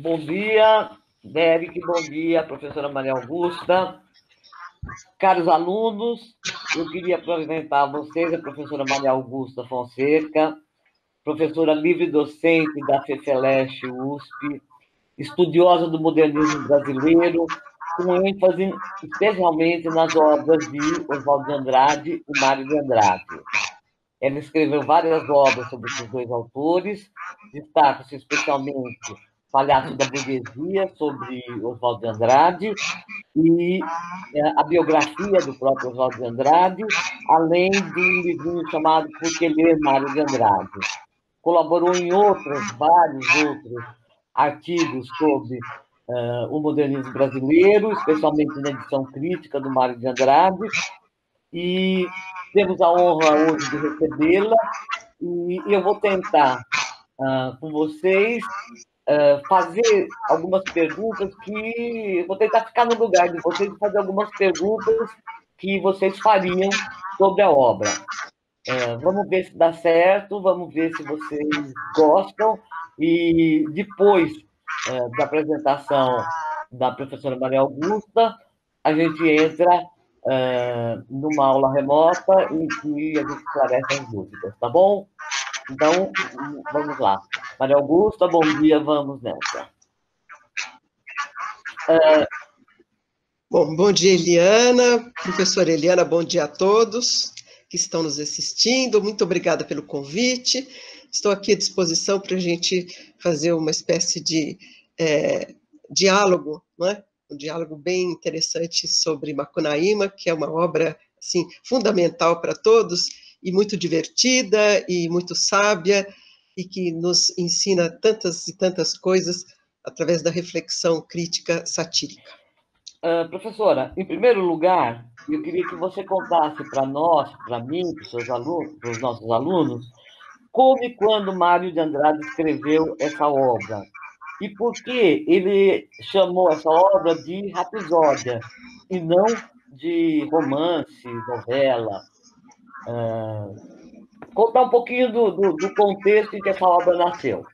Bom dia, Derek, bom dia, professora Maria Augusta. Caros alunos, eu queria apresentar a vocês a professora Maria Augusta Fonseca, professora livre-docente da FEFELESH USP, estudiosa do modernismo brasileiro, com ênfase especialmente nas obras de Oswaldo de Andrade e Mário de Andrade. Ela escreveu várias obras sobre esses dois autores, destaca-se especialmente Palhaço da Burguesia, sobre Oswaldo de Andrade, e é, a biografia do próprio Oswaldo de Andrade, além de um livrinho chamado Por que ler Mário de Andrade. Colaborou em outros, vários outros artigos sobre uh, o modernismo brasileiro, especialmente na edição crítica do Mário de Andrade, e temos a honra hoje de recebê-la, e eu vou tentar, uh, com vocês, uh, fazer algumas perguntas que. Vou tentar ficar no lugar de vocês e fazer algumas perguntas que vocês fariam sobre a obra. Uh, vamos ver se dá certo, vamos ver se vocês gostam, e depois uh, da apresentação da professora Maria Augusta, a gente entra numa aula remota em que a gente esclarece as dúvidas, tá bom? Então, vamos lá. Maria Augusta, bom dia, vamos nessa. É... Bom, bom dia, Eliana, professora Eliana, bom dia a todos que estão nos assistindo, muito obrigada pelo convite. Estou aqui à disposição para a gente fazer uma espécie de é, diálogo, não é? um diálogo bem interessante sobre Macunaíma, que é uma obra assim, fundamental para todos, e muito divertida e muito sábia e que nos ensina tantas e tantas coisas através da reflexão crítica satírica. Uh, professora, em primeiro lugar, eu queria que você contasse para nós, para mim, para os nossos alunos, como e quando Mário de Andrade escreveu essa obra e por que ele chamou essa obra de rapsódia e não de romance, novela. Uh, contar um pouquinho do, do, do, contexto em que essa obra nasceu.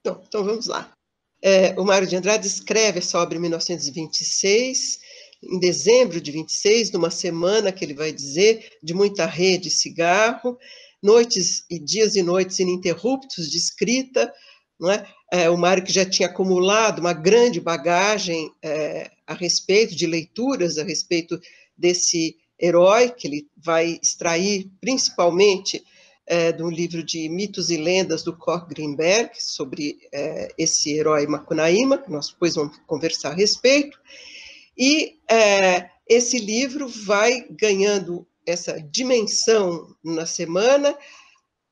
Então, então vamos lá. É, o Mário de Andrade escreve essa obra em 1926, em dezembro de 26, numa semana que ele vai dizer, de muita rede, cigarro, noites e dias e noites ininterruptos de escrita, não é? é o Mário que já tinha acumulado uma grande bagagem é, a respeito de leituras, a respeito desse herói, que ele vai extrair principalmente é, um livro de mitos e lendas do Cor Greenberg, sobre é, esse herói Macunaíma, que nós depois vamos conversar a respeito, e é, esse livro vai ganhando essa dimensão na semana,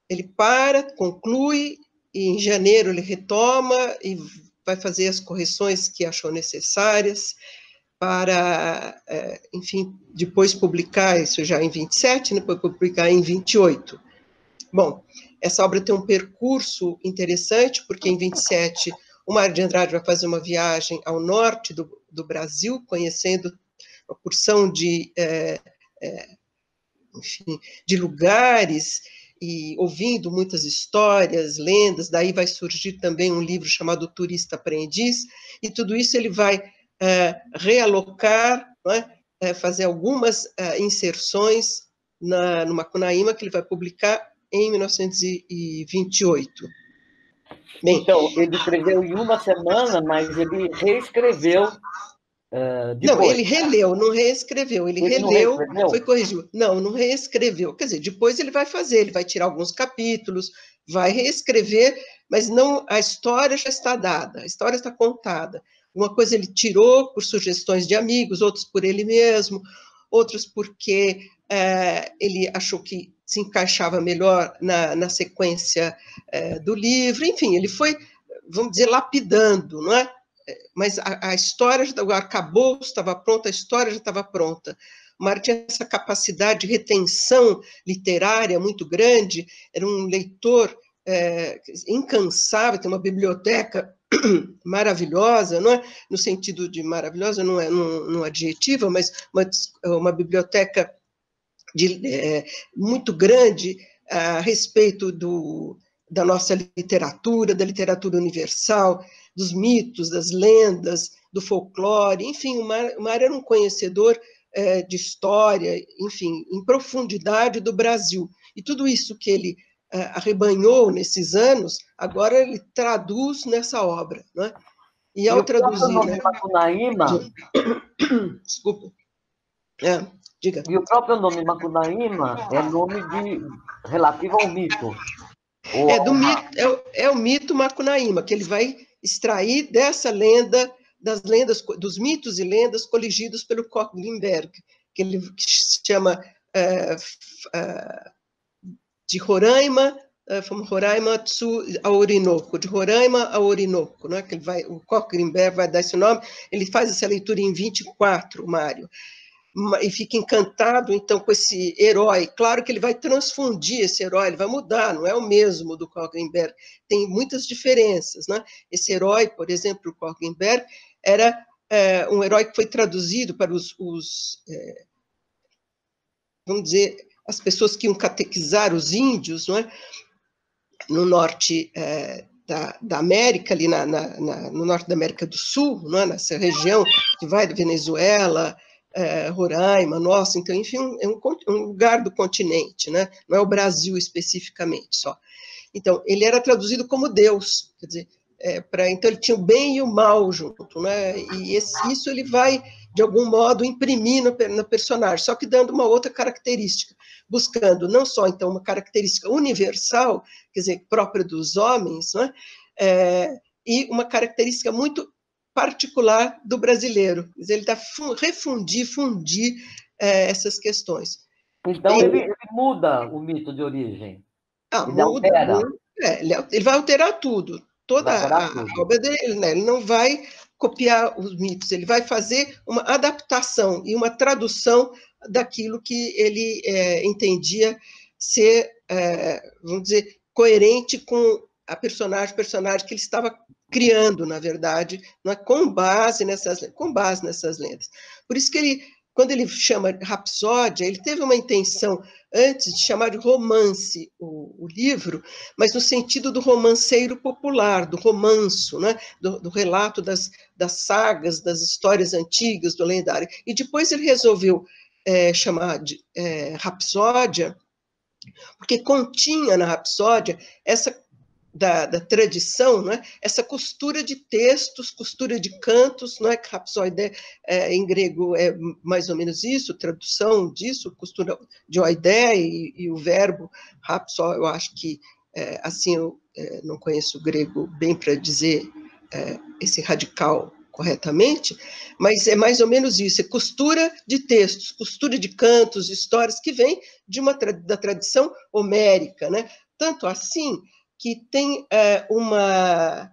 ele para, conclui, e em janeiro ele retoma e vai fazer as correções que achou necessárias, para, é, enfim, depois publicar isso já em 27, depois publicar em 28. Bom, essa obra tem um percurso interessante, porque em 27 o Mário de Andrade vai fazer uma viagem ao norte do, do Brasil, conhecendo uma porção de, é, é, enfim, de lugares e ouvindo muitas histórias, lendas, daí vai surgir também um livro chamado Turista Aprendiz, e tudo isso ele vai realocar, é? É, fazer algumas é, inserções na, no Macunaíma, que ele vai publicar em 1928. Bem, então, ele escreveu em uma semana, mas ele reescreveu Uh, não, ele releu, não reescreveu. Ele, ele releu, foi corrigido. Não, não reescreveu. Quer dizer, depois ele vai fazer, ele vai tirar alguns capítulos, vai reescrever, mas não a história já está dada, a história está contada. Uma coisa ele tirou por sugestões de amigos, outros por ele mesmo, outros porque é, ele achou que se encaixava melhor na, na sequência é, do livro, enfim, ele foi, vamos dizer, lapidando, não é? é mas a, a história, já, o arcabouço estava pronto, a história já estava pronta. O tinha essa capacidade de retenção literária muito grande, era um leitor é, incansável, tem uma biblioteca maravilhosa, não é? No sentido de maravilhosa, não é no adjetiva, mas uma, uma biblioteca de, é, muito grande a respeito do, da nossa literatura, da literatura universal, dos mitos, das lendas, do folclore, enfim, o Mário, o Mário era um conhecedor é, de história, enfim, em profundidade do Brasil. E tudo isso que ele arrebanhou nesses anos, agora ele traduz nessa obra. Né? E ao traduzir. O nome né? Macunaíma. Desculpa. É, diga. E o próprio nome Macunaíma é nome de relativo ao mito. É, do mito é, é o mito Macunaíma, que ele vai extrair dessa lenda das lendas, dos mitos e lendas coligidos pelo Koch Glimberg, que ele chama é, é, de Roraima, é, from Roraima to ao Orinoco, de Roraima ao Orinoco, né? que ele vai, o Koch Glimberg vai dar esse nome, ele faz essa leitura em 24, Mário, e fica encantado, então, com esse herói. Claro que ele vai transfundir esse herói, ele vai mudar, não é o mesmo do Kogenberg, tem muitas diferenças, né? Esse herói, por exemplo, o Kogenberg, era é, um herói que foi traduzido para os, os é, vamos dizer, as pessoas que iam catequizar os índios, não é? no norte é, da, da, América, ali na, na, na, no norte da América do Sul, não é? nessa região que vai da Venezuela, é, Roraima, nossa, então, enfim, é um, um, lugar do continente, né? não é o Brasil especificamente só. Então, ele era traduzido como Deus, quer dizer, é, pra, então ele tinha o bem e o mal junto, né? E esse, isso ele vai, de algum modo, imprimir no, no, personagem, só que dando uma outra característica, buscando não só, então, uma característica universal, quer dizer, própria dos homens, né? É, e uma característica muito particular do brasileiro. Ele está refundir, fundir é, essas questões. Então, ele, ele, muda o mito de origem. Ah, ele muda. Altera. É, ele, vai alterar tudo toda a, a obra dele, né? ele não vai copiar os mitos, ele vai fazer uma adaptação e uma tradução daquilo que ele é, entendia ser, é, vamos dizer, coerente com a personagem, personagem que ele estava criando, na verdade, é? com base nessas com base nessas lendas. Por isso que ele quando ele chama Rapsódia, ele teve uma intenção antes de chamar de romance o, o livro, mas no sentido do romanceiro popular, do romanço, né? do, do relato das, das sagas, das histórias antigas, do lendário. E depois ele resolveu é, chamar de é, Rapsódia, porque continha na Rapsódia essa da, da, tradição, né? essa costura de textos, costura de cantos, não é? Rapsoide é, em grego é mais ou menos isso, tradução disso, costura de oide e, e o verbo rapsó, eu acho que é, assim eu é, não conheço o grego bem para dizer é, esse radical corretamente, mas é mais ou menos isso, é costura de textos, costura de cantos, histórias que vem de uma da tradição homérica, né? Tanto assim que tem é, uma,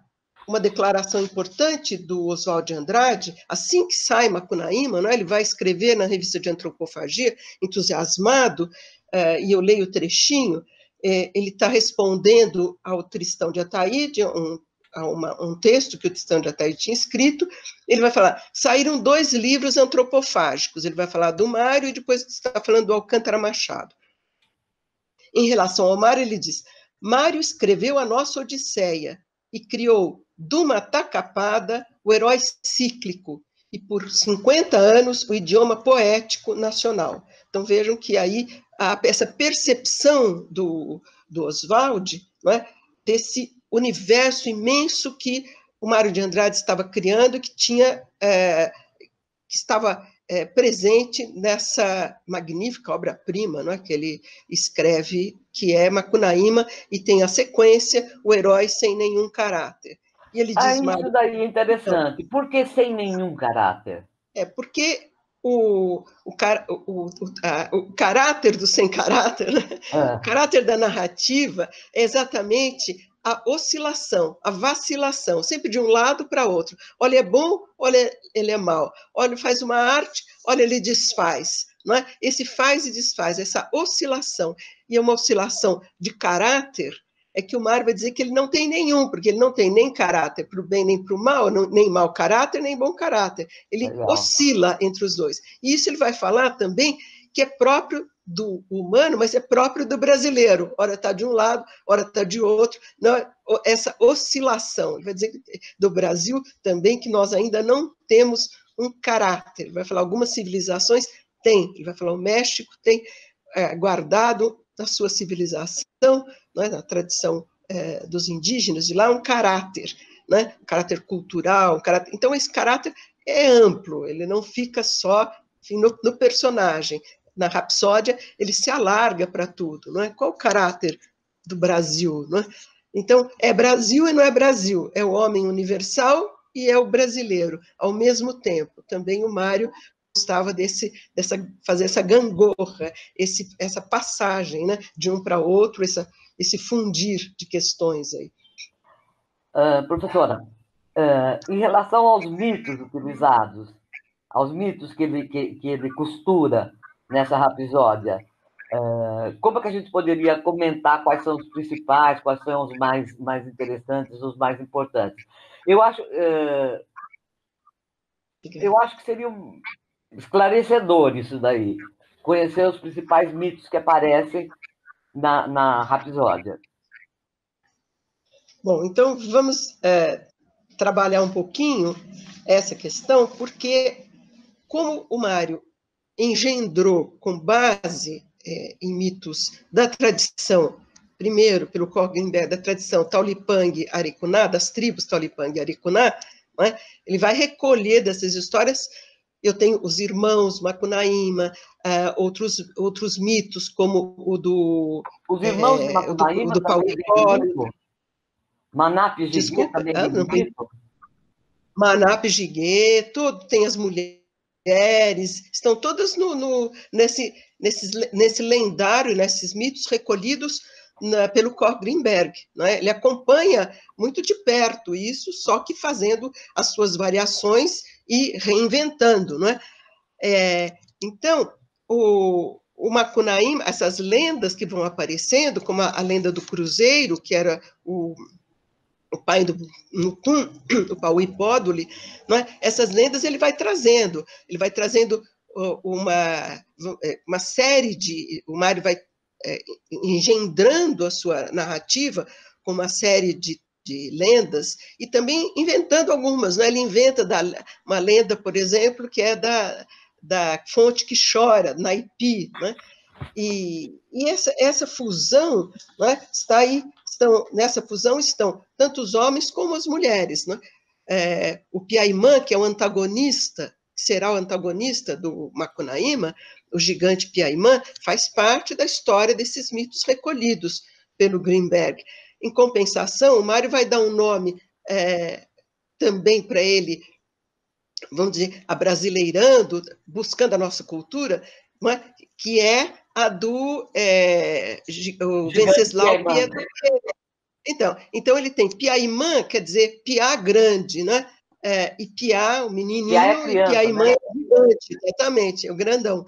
uma declaração importante do Oswald de Andrade, assim que sai Macunaíma, né, ele vai escrever na revista de Antropofagia, entusiasmado, é, e eu leio o trechinho, é, ele está respondendo ao Tristão de Ataíde, um, a uma, um texto que o Tristão de Ataíde tinha escrito, ele vai falar, saíram dois livros antropofágicos, ele vai falar do Mário e depois está falando do Alcântara Machado. Em relação ao Mário, ele diz, Mário escreveu a nossa Odisseia e criou Duma Tacapada, o herói cíclico, e por 50 anos o idioma poético nacional. Então vejam que aí há essa percepção do, do Oswald é, desse universo imenso que o Mário de Andrade estava criando, que tinha é, que estava é, presente nessa magnífica obra-prima é, que ele escreve, que é Macunaíma, e tem a sequência O Herói Sem Nenhum Caráter. E ele diz, ah, isso daí é interessante. Por que sem nenhum caráter? É porque o, o, o, o, a, o caráter do sem caráter, né? é. o caráter da narrativa é exatamente a oscilação, a vacilação, sempre de um lado para outro. Olha, é bom, olha, ele é mal. Olha, faz uma arte, olha, ele desfaz. Não é? Esse faz e desfaz, essa oscilação. E é uma oscilação de caráter, é que o Mário vai dizer que ele não tem nenhum, porque ele não tem nem caráter para o bem nem para o mal, não, nem mau caráter, nem bom caráter. Ele Legal. oscila entre os dois. E isso ele vai falar também que é próprio do humano, mas é próprio do brasileiro. Ora está de um lado, ora está de outro. Não, essa oscilação, ele vai dizer do Brasil também que nós ainda não temos um caráter. Ele vai falar algumas civilizações tem, ele vai falar o México tem é, guardado na sua civilização, é, na tradição é, dos indígenas de lá, um caráter, né, um caráter cultural, um caráter... então esse caráter é amplo, ele não fica só enfim, no, no personagem, na Rapsódia, ele se alarga para tudo, não é? Qual o caráter do Brasil, não é? Então, é Brasil e não é Brasil, é o homem universal e é o brasileiro, ao mesmo tempo. Também o Mário gostava desse, dessa, fazer essa gangorra, esse, essa passagem né, de um para outro, essa, esse fundir de questões aí. Uh, professora, uh, em relação aos mitos utilizados, aos mitos que ele, que, que ele costura nessa rapsódia, uh, como é que a gente poderia comentar quais são os principais, quais são os mais, mais interessantes, os mais importantes? Eu acho, eu acho que seria um, esclarecedor isso daí. Conhecer os principais mitos que aparecem na, na Rapsódia. Bom, então vamos é, trabalhar um pouquinho essa questão, porque como o Mário engendrou com base é, em mitos da tradição, primeiro pelo Cogrimber, da tradição Taulipang Aricuná, das tribos Taulipang Aricuná, é? ele vai recolher dessas histórias eu tenho os irmãos Macunaíma, uh, outros, outros mitos, como o do. Os irmãos é, Macunaíma, do, do Paulo Manap Giguê Desculpa, é não, Manap Giguê, tudo, tem as mulheres, estão todas no, no, nesse, nesses, nesse lendário, nesses mitos recolhidos na, pelo Cor Greenberg. Né? Ele acompanha muito de perto isso, só que fazendo as suas variações e reinventando, não é? é então, o, o Macunaíma, essas lendas que vão aparecendo, como a, a lenda do Cruzeiro, que era o, o pai do Mutum, o Pauipódoli, não é? essas lendas ele vai trazendo, ele vai trazendo uma, é, uma série de. O Mário vai é, engendrando a sua narrativa com uma série de de lendas e também inventando algumas. Né? Ele inventa da, uma lenda, por exemplo, que é da, da fonte que chora, Naipi. Né? E, e essa, essa fusão né, está aí, estão, nessa fusão estão tanto os homens como as mulheres. Né? É, o Piaimã, que é o antagonista, que será o antagonista do Macunaíma, o gigante Piaimã, faz parte da história desses mitos recolhidos pelo Greenberg. Em compensação, o Mário vai dar um nome é, também para ele, vamos dizer, abrasileirando, buscando a nossa cultura, é? que é a do é, o Venceslau Pietro. Então, então ele tem Piaimã, quer dizer Piá grande, né? É, e Piá, o menininho, Piá é criança, e Piaimã né? é gigante, exatamente, é o grandão.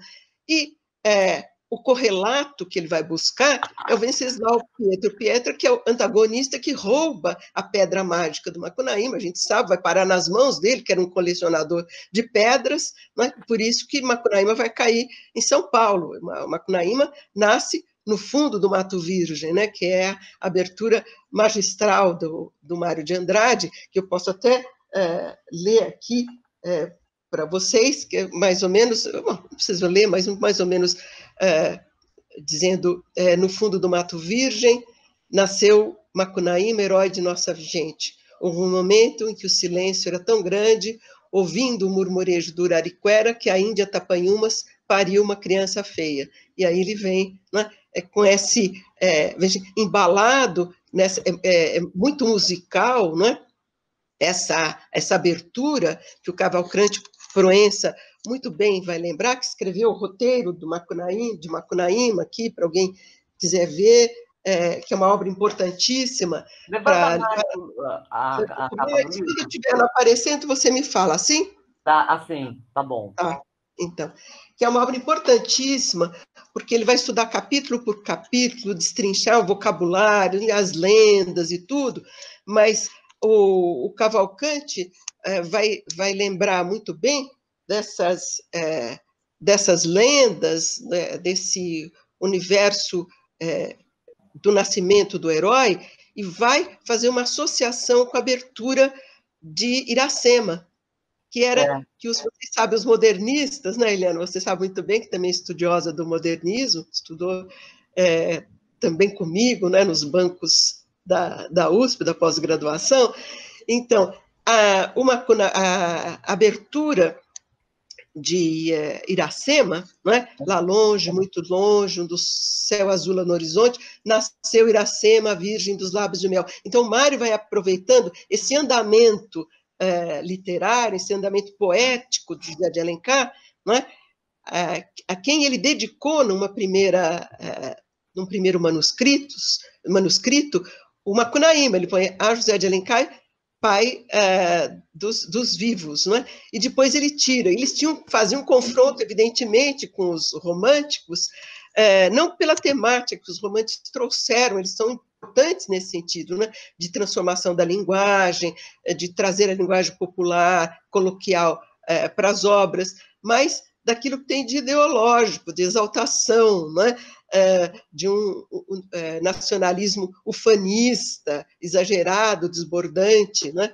E é, o correlato que ele vai buscar é o Venceslau Pietro Pietro, que é o antagonista que rouba a pedra mágica do Macunaíma, a gente sabe, vai parar nas mãos dele, que era um colecionador de pedras, né? por isso que Macunaíma vai cair em São Paulo. Macunaíma nasce no fundo do Mato Virgem, né? que é a abertura magistral do, do Mário de Andrade, que eu posso até é, ler aqui é, para vocês, que é mais ou menos, não precisa ler, mas mais ou menos é, dizendo, é, no fundo do Mato Virgem, nasceu Macunaíma, herói de nossa gente. Houve um momento em que o silêncio era tão grande, ouvindo o murmurejo do Urariquera, que a Índia Tapanhumas pariu uma criança feia. E aí ele vem né, é, com esse é, veja, embalado, nessa, é, é, é muito musical, né, essa, essa abertura que o Cavalcante Proença muito bem vai lembrar, que escreveu o roteiro do Macunaíma, de Macunaíma aqui, para alguém quiser ver, é, que é uma obra importantíssima. Pra, se tudo estiver aparecendo, você me fala, assim? Tá, assim, tá bom. Tá, então, que é uma obra importantíssima, porque ele vai estudar capítulo por capítulo, destrinchar o vocabulário, as lendas e tudo, mas o, o Cavalcante é, vai, vai lembrar muito bem dessas, é, dessas lendas, né, desse universo é, do nascimento do herói, e vai fazer uma associação com a abertura de Iracema, que era é. que os, você sabe, os modernistas, né, Eliana? Você sabe muito bem que também é estudiosa do modernismo, estudou é, também comigo, né, nos bancos da, da USP, da pós-graduação. Então, a, uma, a abertura de é, Iracema, né? lá longe, muito longe, do céu azul no horizonte, nasceu Iracema, virgem dos lábios de mel. Então, Mário vai aproveitando esse andamento é, literário, esse andamento poético de José de Alencar, né? a, a quem ele dedicou numa primeira, é, num primeiro manuscritos, manuscrito, o Macunaíma, ele põe a José de Alencar pai é, dos, dos, vivos, não é? E depois ele tira. Eles tinham faziam um confronto, evidentemente, com os românticos, é, não pela temática que os românticos trouxeram, eles são importantes nesse sentido, né? De transformação da linguagem, é, de trazer a linguagem popular, coloquial é, para as obras, mas daquilo que tem de ideológico, de exaltação, né? De um, é, nacionalismo ufanista, exagerado, desbordante, né?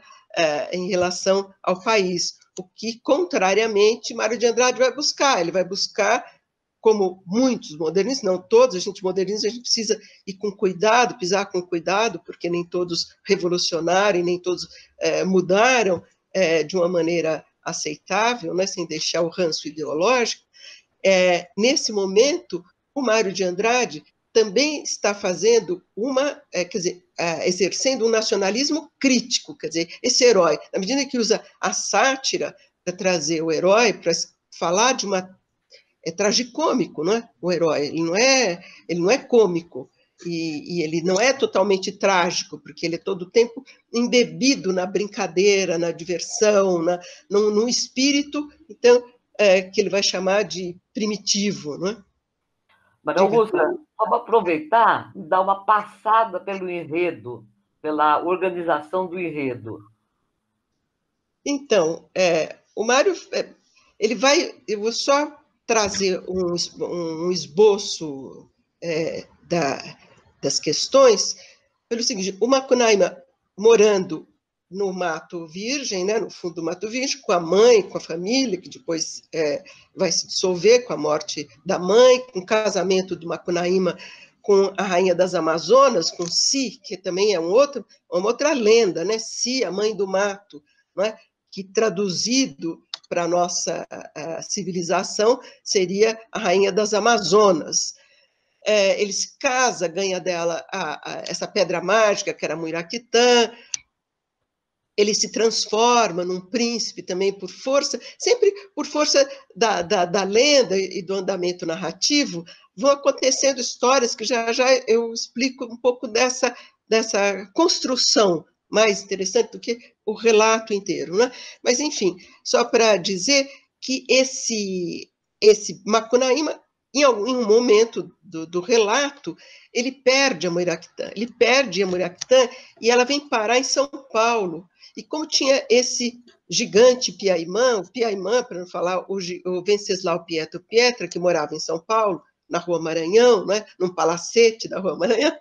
Em relação ao país, o que, contrariamente, Mário de Andrade vai buscar. Ele vai buscar, como muitos modernistas, não todos, a gente modernista, a gente precisa ir com cuidado, pisar com cuidado, porque nem todos revolucionaram, nem todos é, mudaram é, de uma maneira aceitável, né, sem deixar o ranço ideológico, é, nesse momento, o Mário de Andrade também está fazendo uma, é, quer dizer, é, exercendo um nacionalismo crítico, quer dizer, esse herói, na medida que usa a sátira para trazer o herói, para falar de uma é tragicômico, não é? O herói, ele não é, ele não é cômico, e, e, ele não é totalmente trágico, porque ele é todo o tempo embebido na brincadeira, na diversão, na, no, no espírito, então, é, que ele vai chamar de primitivo, não é? Maria Augusta, vamos aproveitar e dar uma passada pelo enredo, pela organização do enredo. Então, é, o Mário, é, ele vai, eu vou só trazer um, um esboço é, da, das questões pelo seguinte: o Macunaíma morando no Mato Virgem, né, no fundo do Mato Virgem, com a mãe, com a família, que depois é, vai se dissolver com a morte da mãe, com o casamento do Macunaíma com a rainha das Amazonas, com Si, que também é um outro, uma outra lenda, né? Si, a mãe do mato, né? que traduzido para a nossa civilização seria a rainha das Amazonas é, ele se casa, ganha dela a, a, essa pedra mágica, que era Muiraquitã, ele se transforma num príncipe também por força, sempre por força da, da, da, lenda e do andamento narrativo, vão acontecendo histórias que já já eu explico um pouco dessa, dessa construção mais interessante do que o relato inteiro, né? Mas enfim, só para dizer que esse esse Macunaíma em, algum, um momento do, do, relato, ele perde a Moiractã, ele perde a Moiractã e ela vem parar em São Paulo. E como tinha esse gigante Piaimã, o Piaimã, para não falar o, o Venceslau Pietro Pietra, que morava em São Paulo, na Rua Maranhão, né, num palacete da Rua Maranhão,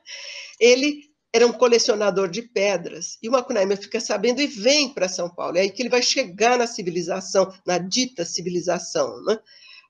ele era um colecionador de pedras. E o Macunaíma fica sabendo e vem para São Paulo. É aí que ele vai chegar na civilização, na dita civilização, né?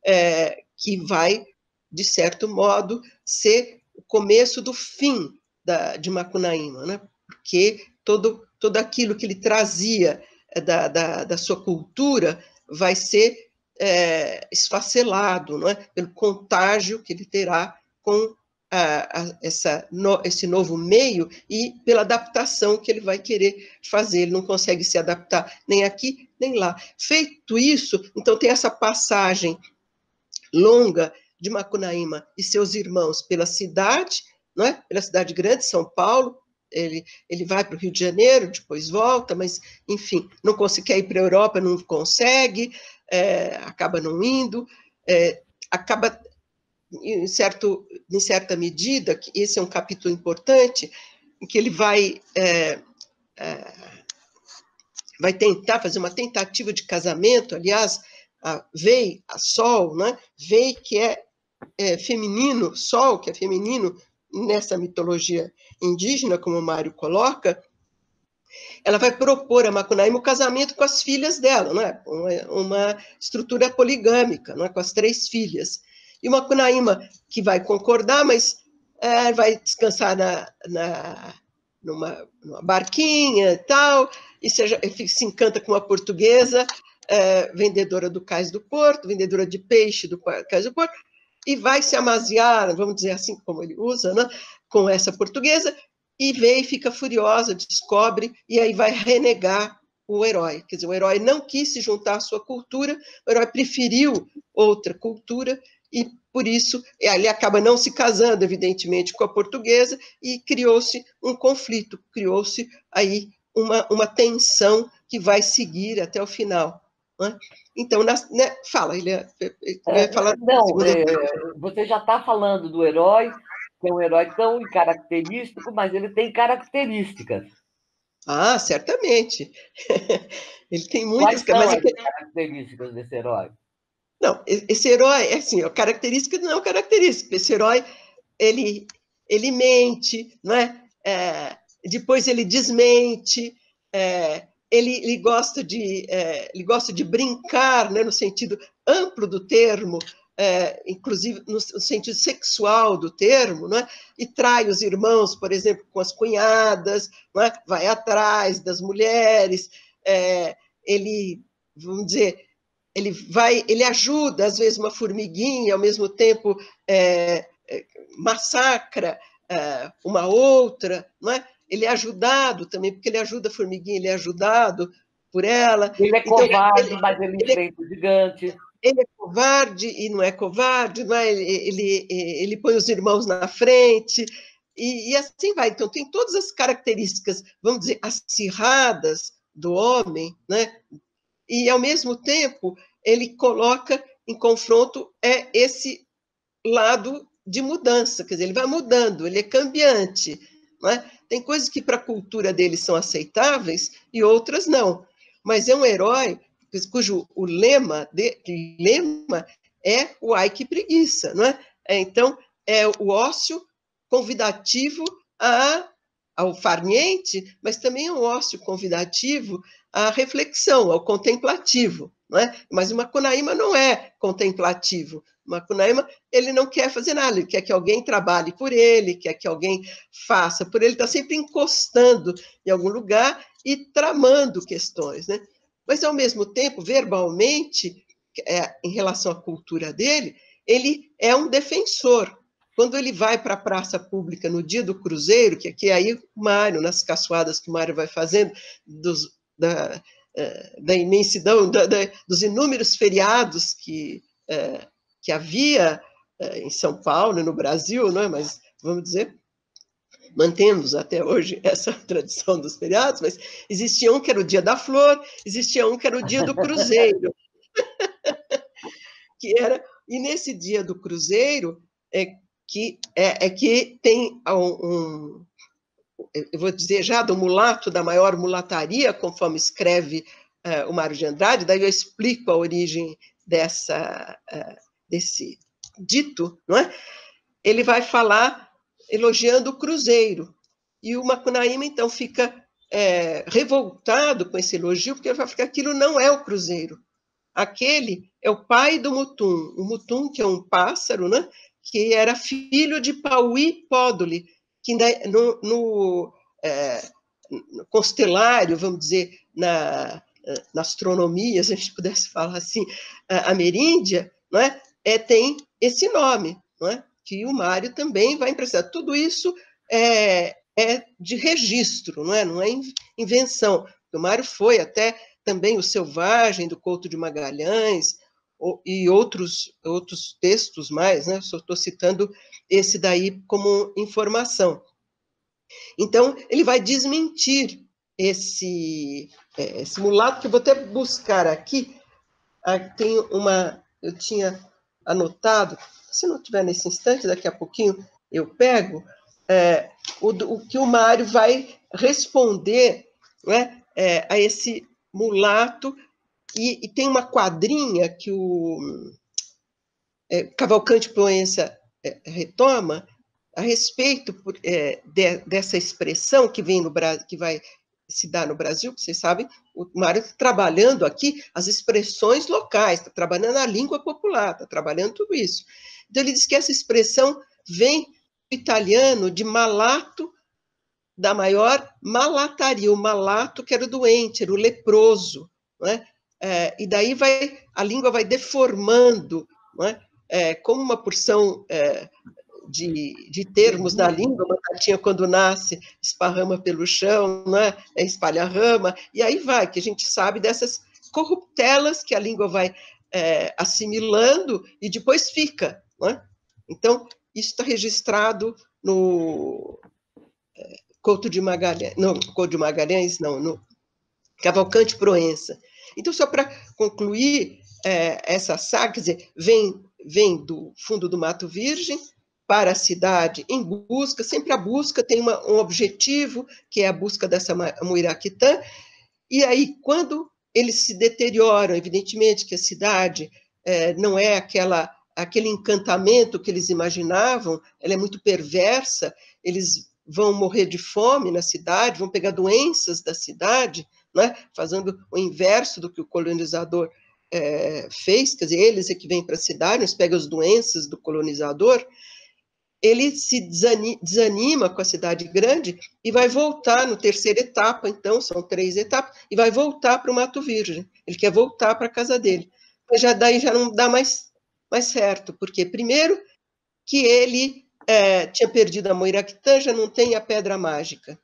É, que vai, de certo modo, ser o começo do fim da, de Macunaíma, né? porque todo, todo aquilo que ele trazia eh, da, da, da sua cultura vai ser é, esfacelado não é? pelo contágio que ele terá com a, a, essa, no, esse novo meio e pela adaptação que ele vai querer fazer. Ele não consegue se adaptar nem aqui nem lá. Feito isso, então tem essa passagem longa de Macunaíma e seus irmãos pela cidade, não é? pela cidade grande, São Paulo, ele, ele vai para o Rio de Janeiro, depois volta, mas, enfim, não consegue ir para a Europa, não consegue, é, acaba não indo, é, acaba, em, certo, em certa medida, que esse é um capítulo importante, em que ele vai, é, é vai tentar fazer uma tentativa de casamento, aliás, a Vei, a Sol, né? Vei que é, é feminino, Sol que é feminino nessa mitologia indígena, como o Mário coloca, ela vai propor a Macunaíma o casamento com as filhas dela, não é? uma, uma estrutura poligâmica, não é? com as três filhas. E o Macunaíma que vai concordar, mas é, vai descansar na, na, numa, numa barquinha e tal, e seja, se encanta com uma portuguesa, é, vendedora do cais do porto, vendedora de peixe do cais do porto, e vai se amaziar, vamos dizer assim como ele usa, né, com essa portuguesa, e vê e fica furiosa, descobre, e aí vai renegar o herói. Quer dizer, o herói não quis se juntar à sua cultura, o herói preferiu outra cultura, e por isso ele acaba não se casando, evidentemente, com a portuguesa, e criou-se um conflito, criou-se aí uma, uma tensão que vai seguir até o final. Né? Então, na, né, fala, ele é, é, falar. Não, é, você já está falando do herói, que é um herói tão característico, mas ele tem características. Ah, certamente. ele tem muitas Quais são mas... características desse herói. Não, esse herói, é assim, a característica não é característica. Esse herói, ele, ele mente, não é? é depois ele desmente, é, ele, ele, gosta de, é, ele gosta de brincar, né, no sentido amplo do termo, é, inclusive no, sentido sexual do termo, não é? e trai os irmãos, por exemplo, com as cunhadas, não é? vai atrás das mulheres, é, ele, vamos dizer, ele vai, ele ajuda, às vezes, uma formiguinha, ao mesmo tempo é, é, massacra é, uma outra, não é? Ele é ajudado também, porque ele ajuda a formiguinha, ele é ajudado por ela. Ele é então, covarde, ele, mas ele, ele enfrenta o gigante. Ele é covarde e não é covarde, não é? Ele, ele, ele põe os irmãos na frente, e, e, assim vai. Então, tem todas as características, vamos dizer, acirradas do homem, né? e, ao mesmo tempo, ele coloca em confronto é esse lado de mudança, quer dizer, ele vai mudando, ele é cambiante. É? Tem coisas que para a cultura dele são aceitáveis e outras não. Mas é um herói cujo o lema, de, lema é o ai que preguiça, não é? é então, é o ócio convidativo a, ao farniente, mas também é um ócio convidativo à reflexão, ao contemplativo. Não é? Mas o Macunaíma não é contemplativo. O Macunaíma, ele não quer fazer nada, ele quer que alguém trabalhe por ele, quer que alguém faça por ele, está sempre encostando em algum lugar e tramando questões. Né? Mas, ao mesmo tempo, verbalmente, é, em relação à cultura dele, ele é um defensor. Quando ele vai para a praça pública no dia do cruzeiro, que aqui é aí o Mário, nas caçoadas que o Mário vai fazendo, dos, da, é, da imensidão, da, da, dos inúmeros feriados que, é, que havia é, em São Paulo, no Brasil, não é? mas vamos dizer, mantemos até hoje essa tradição dos feriados, mas existia um que era o dia da flor, existia um que era o dia do cruzeiro, que era, e nesse dia do cruzeiro é que, é, é que tem um eu vou dizer já, do mulato, da maior mulataria, conforme escreve uh, o Mário de Andrade, daí eu explico a origem dessa, uh, desse dito, não é? Ele vai falar elogiando o cruzeiro, e o Macunaíma, então, fica é, revoltado com esse elogio, porque ele vai ficar, aquilo não é o cruzeiro, aquele é o pai do Mutum, o Mutum, que é um pássaro, né? que era filho de Pauí Pódoli, que no, no, é, constelário, vamos dizer, na, na, astronomia, se a gente pudesse falar assim, a ameríndia, não é? é tem esse nome, não é? que o Mário também vai emprestar. Tudo isso é, é de registro, não é? Não é invenção. O Mário foi até também o Selvagem, do Couto de Magalhães, e outros, outros textos mais, né? Só estou citando esse daí como informação. Então, ele vai desmentir esse, é, esse mulato, que eu vou até buscar aqui. Ah, tem uma. Eu tinha anotado, se não tiver nesse instante, daqui a pouquinho eu pego, é, o, o, que o Mário vai responder né, é, a esse mulato E, e tem uma quadrinha que o é, Cavalcante Proença retoma a respeito é, de, dessa expressão que vem no que vai se dar no Brasil, vocês sabem, o Mário está trabalhando aqui as expressões locais, está trabalhando a língua popular, está trabalhando tudo isso. Então ele diz que essa expressão vem do italiano de malato, da maior malataria, o malato que era o doente, era o leproso, né? É, e daí vai a língua vai deformando, né? É, como uma porção é, de, de, termos na língua, uma quando nasce esparrama pelo chão, né? é espalha rama, e aí vai, que a gente sabe dessas corruptelas que a língua vai é, assimilando e depois fica. Né? Então, isso está registrado no é, Couto de Magalhães, não, Couto de Magalhães, não, no Cavalcante Proença. Então, só para concluir é, essa saga, quer dizer, vem, vem do fundo do Mato Virgem para a cidade em busca, sempre a busca tem uma, um objetivo, que é a busca dessa Muiraquitã, e aí, quando eles se deterioram, evidentemente que a cidade é, não é aquela aquele encantamento que eles imaginavam, ela é muito perversa, eles vão morrer de fome na cidade, vão pegar doenças da cidade, né, fazendo o inverso do que o colonizador é, fez, quer dizer, eles é que vêm para a cidade, eles pegam as doenças do colonizador, ele se desanima com a cidade grande e vai voltar no terceira etapa, então, são três etapas, e vai voltar para o Mato Virgem, ele quer voltar para a casa dele. Mas já daí já não dá mais, mais certo, porque primeiro que ele é, tinha perdido a Moiraquitã, já não tem a pedra mágica.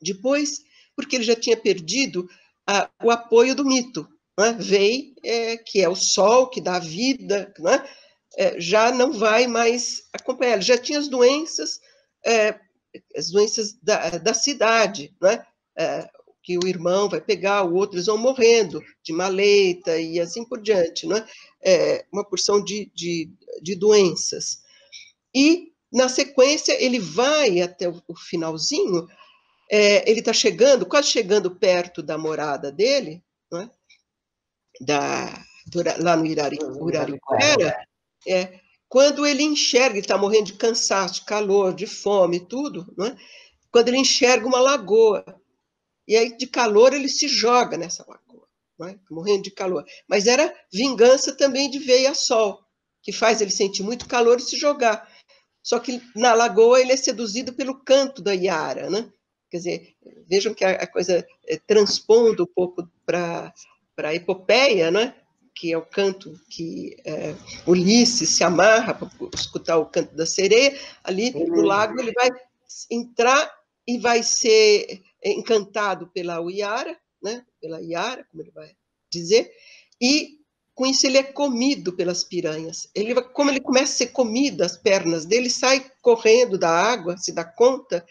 Depois, porque ele já tinha perdido a, o apoio do mito. Né? Vei, é, que é o sol que dá vida, né? é, já não vai mais acompanhar. Ele já tinha as doenças, é, as doenças da, da cidade, né? É, que o irmão vai pegar, o outro, eles vão morrendo de maleita e assim por diante, né? É, uma porção de, de, de doenças. E, na sequência, ele vai até o, o finalzinho, é, ele está chegando, quase chegando perto da morada dele, né? Da, lá no Irari, é, quando ele enxerga, ele está morrendo de cansaço, de calor, de fome, tudo, né? quando ele enxerga uma lagoa, e aí de calor ele se joga nessa lagoa, né? morrendo de calor. Mas era vingança também de veia sol, que faz ele sentir muito calor e se jogar. Só que na lagoa ele é seduzido pelo canto da Iara, né? Quer dizer, vejam que a, a coisa é, transpondo um pouco para a epopeia, né? que é o canto que é, Ulisses se amarra para escutar o canto da sereia, ali no lago ele vai entrar e vai ser encantado pela Uiara, né? pela Iara, como ele vai dizer, e com isso ele é comido pelas piranhas. Ele, como ele começa a ser comido, as pernas dele sai correndo da água, se dá conta,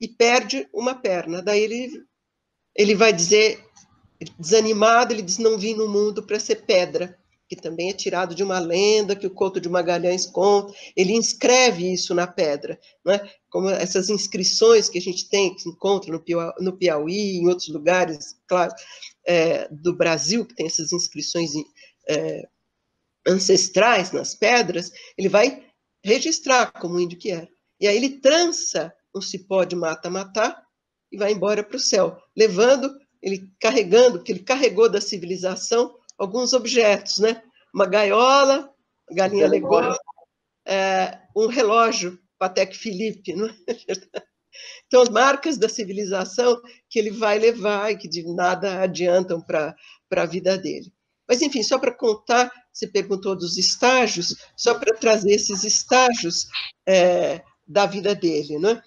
e perde uma perna. Daí ele, ele vai dizer, desanimado, ele diz: Não vim no mundo para ser pedra, que também é tirado de uma lenda que o Couto de Magalhães conta. Ele inscreve isso na pedra, né? como essas inscrições que a gente tem, que se encontra no Piauí, no Piauí em outros lugares, claro, é, do Brasil, que tem essas inscrições é, ancestrais nas pedras, ele vai registrar como índio que era. E aí ele trança um cipó de mata-matar e vai embora para o céu, levando ele carregando, que ele carregou da civilização alguns objetos, né? Uma gaiola, galinha legoa, é, um relógio, Patek Philippe, não é? Então, as marcas da civilização que ele vai levar e que de nada adiantam para a vida dele. Mas, enfim, só para contar, você perguntou dos estágios, só para trazer esses estágios é, da vida dele, né?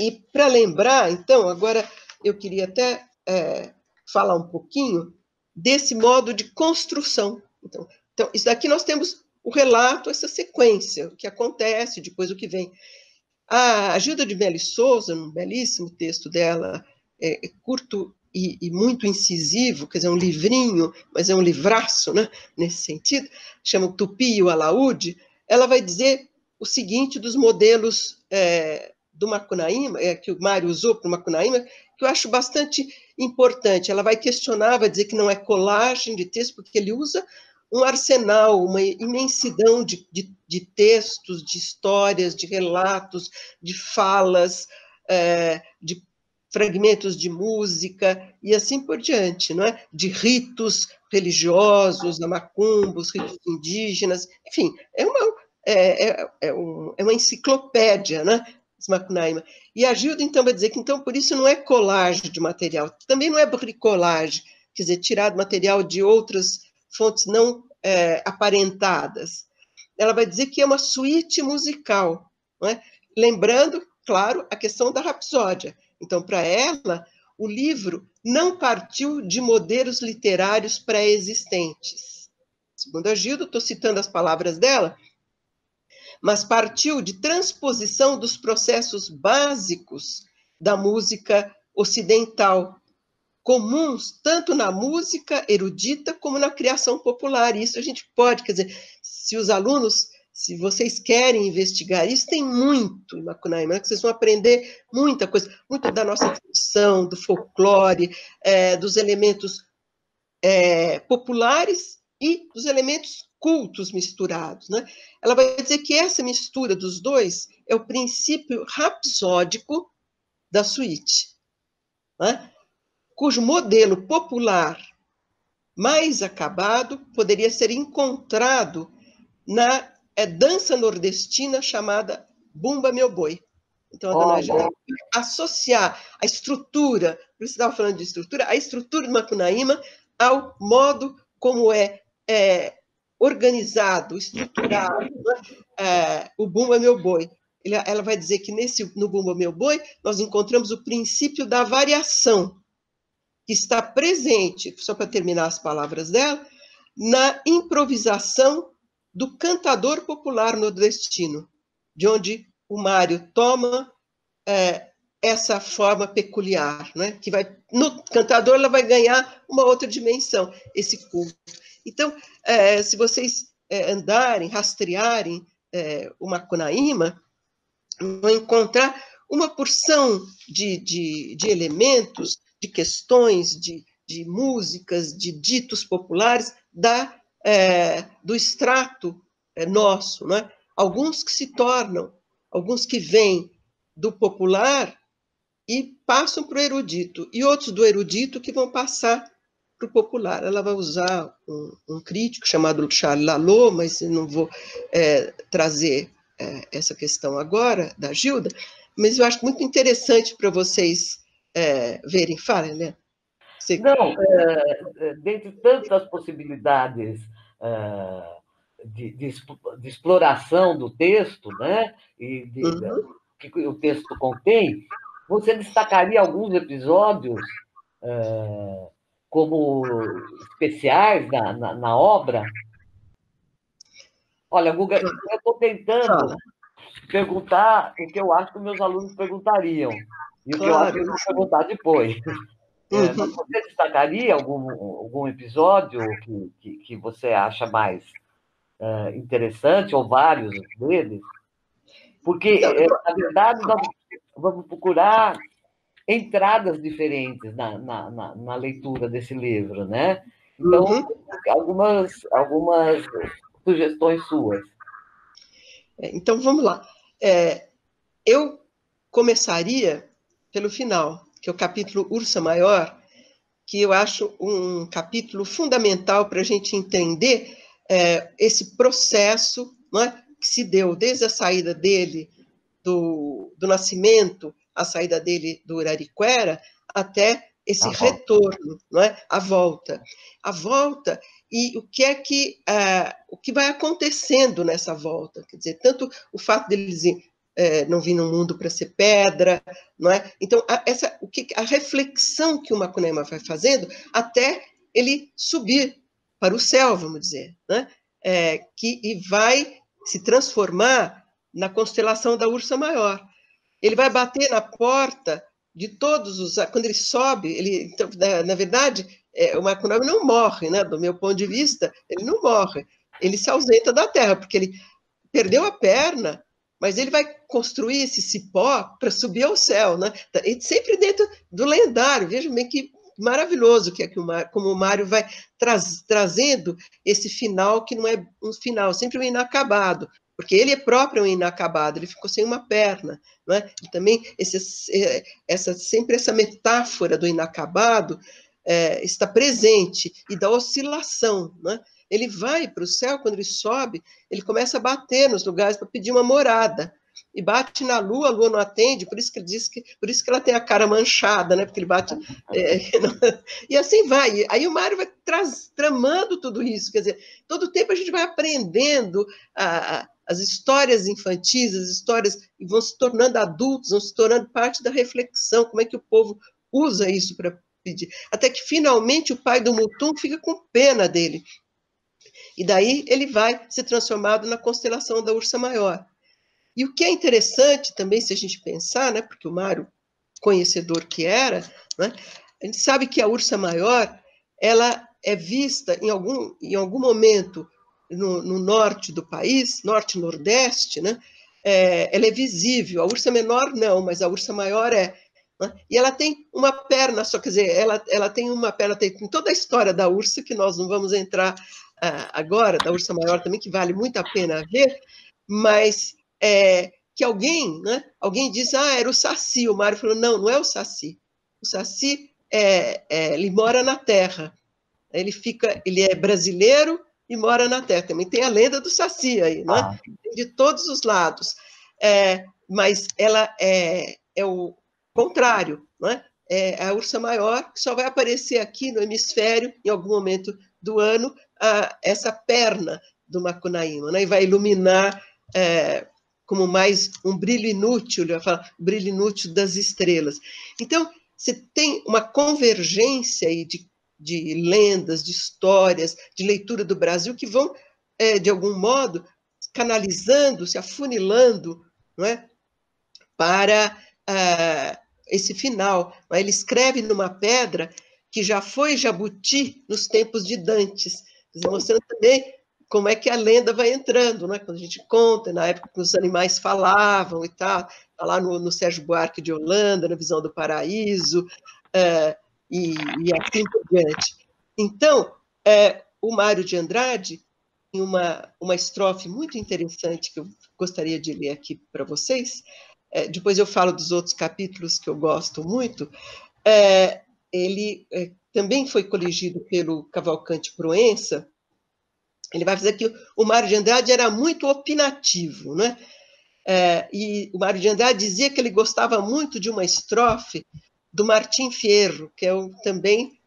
E para lembrar, então, agora eu queria até é, falar um pouquinho desse modo de construção. Então, então, isso daqui nós temos o relato, essa sequência, o que acontece, depois o que vem. A Gilda de Melli Souza, num belíssimo texto dela, é, é curto e, e, muito incisivo, quer dizer, um livrinho, mas é um livraço, né, nesse sentido, chama Tupi e o Alaúde, ela vai dizer o seguinte dos modelos é, do Macunaíma, é, que o Mário usou para o Macunaíma, que eu acho bastante importante. Ela vai questionar, vai dizer que não é colagem de texto, porque ele usa um arsenal, uma imensidão de, de, de textos, de histórias, de relatos, de falas, é, de fragmentos de música e assim por diante, não é? De ritos religiosos, amacumbos, ritos indígenas, enfim, é uma, é, é, é, um, é uma enciclopédia, né? Macunaíma. E a Gilda, então, vai dizer que, então, por isso não é colagem de material, também não é bricolagem, quer dizer, tirar material de outras fontes não é, aparentadas. Ela vai dizer que é uma suíte musical, é? lembrando, claro, a questão da rapsódia. Então, para ela, o livro não partiu de modelos literários pré-existentes. Segundo a Gilda, estou citando as palavras dela, mas partiu de transposição dos processos básicos da música ocidental, comuns tanto na música erudita como na criação popular. Isso a gente pode, quer dizer, se os alunos, se vocês querem investigar isso, tem muito em né, que vocês vão aprender muita coisa, muito da nossa tradição, do folclore, é, dos elementos é, populares e dos elementos cultos misturados. Né? Ela vai dizer que essa mistura dos dois é o princípio rapsódico da suíte, né? cujo modelo popular mais acabado poderia ser encontrado na é, dança nordestina chamada Bumba Meu Boi. Então, a dona oh, vai associar a estrutura, por isso estava falando de estrutura, a estrutura do Macunaíma ao modo como é, é organizado, estruturado, né? é, o Bumba Meu Boi. Ele, ela vai dizer que nesse, no Bumba Meu Boi nós encontramos o princípio da variação, que está presente, só para terminar as palavras dela, na improvisação do cantador popular nordestino, de onde o Mário toma é, essa forma peculiar, né? que vai no cantador ela vai ganhar uma outra dimensão, esse culto. Então, é, se vocês é, andarem, rastrearem é, o Macunaíma, vão encontrar uma porção de, de, de elementos, de questões, de, de músicas, de ditos populares da, do extrato nosso, né? alguns que se tornam, alguns que vêm do popular e passam para o erudito, e outros do erudito que vão passar para o popular. Ela vai usar um, um, crítico chamado Charles Lalot, mas não vou é, trazer é, essa questão agora, da Gilda, mas eu acho muito interessante para vocês é, verem. Fala, né? Você... Não, é, é, dentre tantas possibilidades é, de, de, de, exploração do texto, né, e de, uhum. que o texto contém, você destacaria alguns episódios como especiais na, na, na obra? Olha, Guga, eu estou tentando perguntar o que eu acho que meus alunos perguntariam. E o que eu acho que eles vão perguntar depois. É, você destacaria algum, algum episódio que, que, que você acha mais uh, interessante, ou vários deles? Porque, é, na verdade, nós vamos procurar entradas diferentes na, na, na, na leitura desse livro, né? Então, uhum. algumas, algumas sugestões suas. É, então, vamos lá. É, eu começaria pelo final, que é o capítulo Ursa Maior, que eu acho um capítulo fundamental para a gente entender é, esse processo é, que se deu desde a saída dele do, do nascimento a saída dele do Urariquera até esse a retorno, não é? A volta, a volta e o que é que uh, o que vai acontecendo nessa volta, quer dizer, tanto o fato deles uh, não vir no mundo para ser pedra, não é? Então a, essa o que a reflexão que o Macunema vai fazendo até ele subir para o céu, vamos dizer, né? É, que e vai se transformar na constelação da Ursa Maior. Ele vai bater na porta de todos os. Quando ele sobe, ele, então, na, na verdade, é, o Marco não morre, né? Do meu ponto de vista, ele não morre. Ele se ausenta da Terra, porque ele perdeu a perna mas ele vai construir esse cipó para subir ao céu, né? E sempre dentro do lendário. Veja bem que maravilhoso que é que o Mário, como o Mário vai trazendo esse final que não é um final, sempre um inacabado, porque ele é próprio um inacabado, ele ficou sem uma perna, é? E também esse, é, essa sempre essa metáfora do inacabado é, está presente e da oscilação? Ele vai para o céu, quando ele sobe, ele começa a bater nos lugares para pedir uma morada. E bate na lua, a lua não atende, por isso que ele diz que, por isso que ela tem a cara manchada, né? Porque ele bate. É, e assim vai. Aí o Mário vai traz, tramando tudo isso. Quer dizer, todo tempo a gente vai aprendendo a, as histórias infantis, as histórias, e vão se tornando adultos, vão se tornando parte da reflexão, como é que o povo usa isso para pedir. Até que finalmente o pai do Mutum fica com pena dele, e daí ele vai ser transformado na constelação da Ursa Maior. E o que é interessante também, se a gente pensar, né, porque o Mário, conhecedor que era, né, a gente sabe que a Ursa Maior ela é vista em algum, em algum momento no, no norte do país, norte-nordeste, né, é, ela é visível. A ursa menor não, mas a ursa maior é. Né? E ela tem uma perna só, quer dizer, ela, ela tem uma perna, tem toda a história da ursa, que nós não vamos entrar agora, da Ursa Maior também, que vale muito a pena ver, mas é, que alguém, né, alguém diz, ah, era o Saci, o Mário falou, não, não é o Saci, o Saci, é, é, ele mora na Terra, ele fica, ele é brasileiro e mora na Terra, também tem a lenda do Saci aí, né, ah. de todos os lados, é, mas ela é, é o contrário, né, é a ursa maior, que só vai aparecer aqui no hemisfério em algum momento do ano, a, essa perna do Macunaíma, né? e vai iluminar é, como mais um brilho inútil, ele vai falar, brilho inútil das estrelas. Então, você tem uma convergência aí de, de lendas, de histórias, de leitura do Brasil que vão, é, de algum modo, canalizando, se afunilando não é? para uh, esse final. Ele escreve numa pedra que já foi Jabuti nos tempos de Dantes, mostrando também como é que a lenda vai entrando, né? quando a gente conta, na época que os animais falavam e tal, está lá no, no, Sérgio Buarque de Holanda, na Visão do Paraíso, é, e, e, assim por diante. Então, é, o Mário de Andrade, em uma, uma estrofe muito interessante que eu gostaria de ler aqui para vocês, é, depois eu falo dos outros capítulos que eu gosto muito, é, ele é, também foi coligido pelo Cavalcante Proença, ele vai dizer que o Mário de Andrade era muito opinativo, né? É, e o Mário de Andrade dizia que ele gostava muito de uma estrofe do Martim Fierro, que é um, também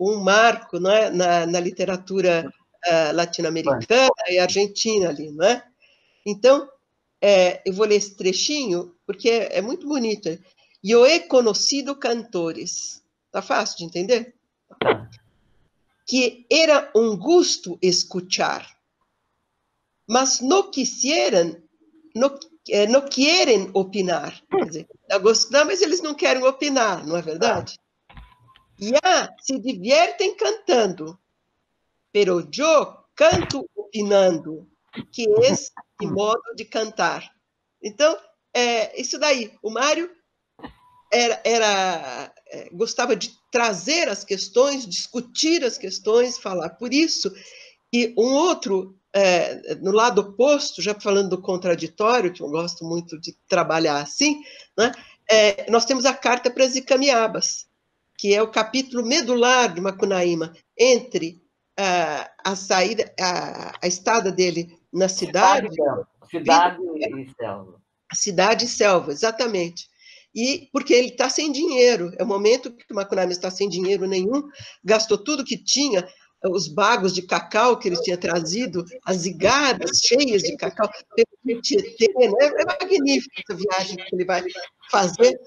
um marco é? na, na, literatura uh, latino-americana e argentina ali, não é? Então, é, eu vou ler esse trechinho, porque é, é muito bonito. Eu he conhecido cantores, Tá fácil de entender? Que era um gosto escuchar, mas não quisieran, não, eh, não querem opinar. Quer dizer, gostar, mas eles não querem opinar, não é verdade? Já se divertem cantando, pero eu canto opinando, que é esse modo de cantar. Então, é isso daí. O Mário era, era é, gostava de trazer as questões, discutir as questões, falar. Por isso, e um outro, é, no lado oposto, já falando do contraditório, que eu gosto muito de trabalhar assim, né, é, nós temos a Carta para as Icamiabas, que é o capítulo medular de Macunaíma, entre a, a saída, a, a estada dele na cidade. Cidade, cidade e selva. Cidade e selva, exatamente e porque ele está sem dinheiro. É o momento que o Macunami está sem dinheiro nenhum, gastou tudo que tinha, os bagos de cacau que ele tinha trazido, as zigarras cheias de cacau, Tietê, né? É magnífica essa viagem que ele vai fazer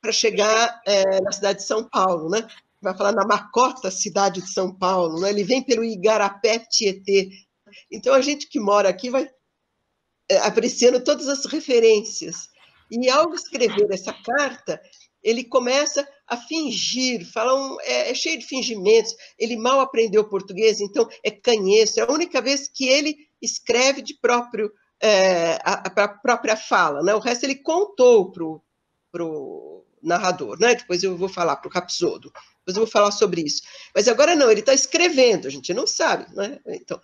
para chegar é, na cidade de São Paulo, né? Vai falar na Macota, cidade de São Paulo, né? Ele vem pelo Igarapé Tietê. Então a gente que mora aqui vai é, apreciando todas as referências e ao escrever essa carta, ele começa a fingir, fala um, é, é, cheio de fingimentos, ele mal aprendeu português, então é canheço, é a única vez que ele escreve de próprio é, a, a, própria fala, né? O resto ele contou para o narrador, né? Depois eu vou falar para o Rapsodo, depois eu vou falar sobre isso. Mas agora não, ele está escrevendo, a gente não sabe, né? Então,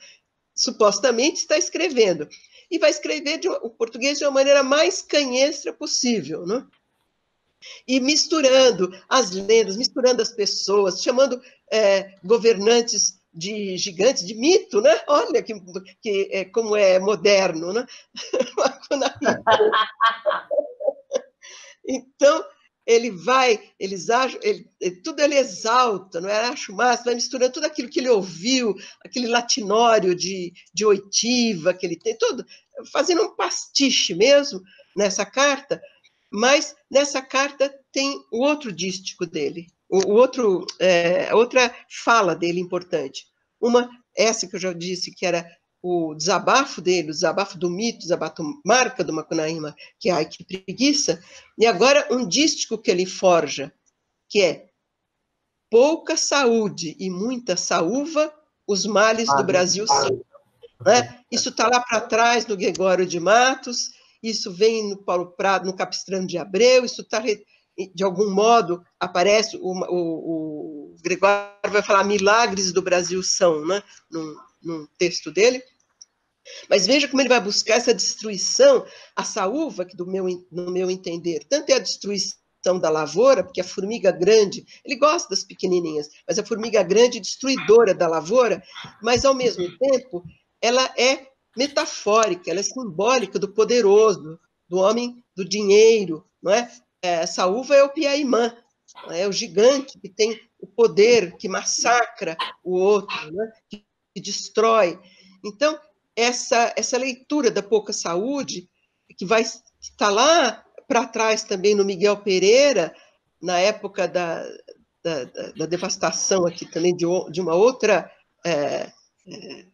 supostamente está escrevendo. E vai escrever de, o português de uma maneira mais canhestra possível, né? E misturando as lendas, misturando as pessoas, chamando é, governantes de gigantes, de mito, né? Olha que, que é, como é moderno, né? então, ele vai, eles acham, ele, tudo ele exalta, não é? Acho massa, vai misturando tudo aquilo que ele ouviu, aquele latinório de, de oitiva que ele tem, tudo, fazendo um pastiche mesmo nessa carta, mas nessa carta tem o outro dístico dele, o, outro, é, outra fala dele importante. Uma, essa que eu já disse, que era o desabafo dele, o desabafo do mito, o desabafo marca do Macunaíma, que é ai que preguiça, e agora um dístico que ele forja, que é pouca saúde e muita saúva, os males do Brasil são. Né? Isso está lá para trás no Gregório de Matos, isso vem no Paulo Prado, no Capistrano de Abreu, isso está de algum modo, aparece, o, o, o, Gregório vai falar milagres do Brasil são, né, num, num texto dele, mas veja como ele vai buscar essa destruição, a saúva, que do meu, no meu entender, tanto é a destruição da lavoura, porque a formiga grande, ele gosta das pequenininhas, mas a formiga grande destruidora da lavoura, mas ao mesmo tempo ela é metafórica, ela é simbólica do poderoso, do homem do dinheiro, não é? essa uva é o Piaimã, é o gigante que tem o poder, que massacra o outro, né? que, que destrói. Então, essa, essa leitura da pouca saúde, que vai estar lá para trás também no Miguel Pereira, na época da, da, da, da devastação aqui também de, de uma outra é, é,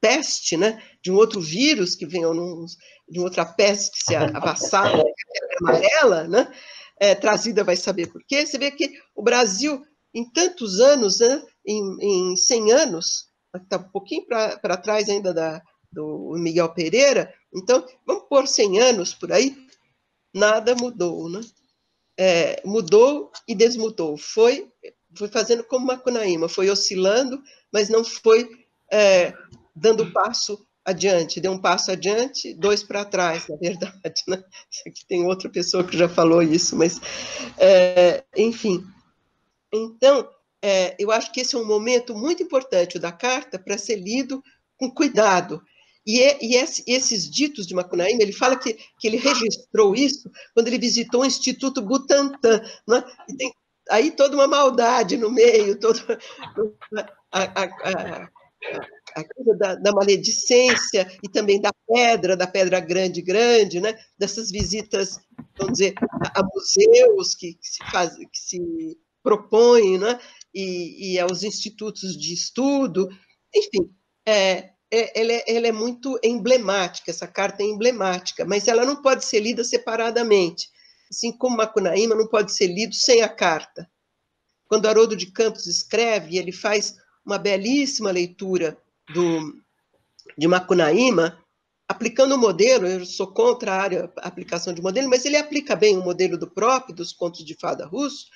peste, né? de um outro vírus que vem, de uma outra peste que se avassala, amarela, né? É, trazida vai saber por quê. Você vê que o Brasil, em tantos anos, né? em, em 100 anos, está um pouquinho para trás ainda da, do Miguel Pereira, então, vamos pôr 100 anos por aí, nada mudou, né? É, mudou e desmudou. Foi, foi fazendo como Macunaíma, foi oscilando, mas não foi é, dando passo adiante, deu um passo adiante, dois para trás, na verdade, né? Aqui tem outra pessoa que já falou isso, mas, é, enfim. Então, é, eu acho que esse é um momento muito importante da carta para ser lido com cuidado. E, é, e esse, esses ditos de Macunaíma, ele fala que, que ele registrou isso quando ele visitou o Instituto Butantan, né? e tem aí toda uma maldade no meio, toda a, a, a, a coisa da, da, maledicência e também da pedra, da pedra grande, grande, né? dessas visitas, vamos dizer, a, a museus que, que, se faz, que se propõem, né? e, e aos institutos de estudo, enfim, é, é, ela, é, ela é muito emblemática, essa carta é emblemática, mas ela não pode ser lida separadamente, assim como Macunaíma não pode ser lido sem a carta. Quando Haroldo de Campos escreve, ele faz uma belíssima leitura do, de Macunaíma, aplicando o modelo, eu sou contra a área a aplicação de modelo, mas ele aplica bem o modelo do próprio, dos contos de fada russo,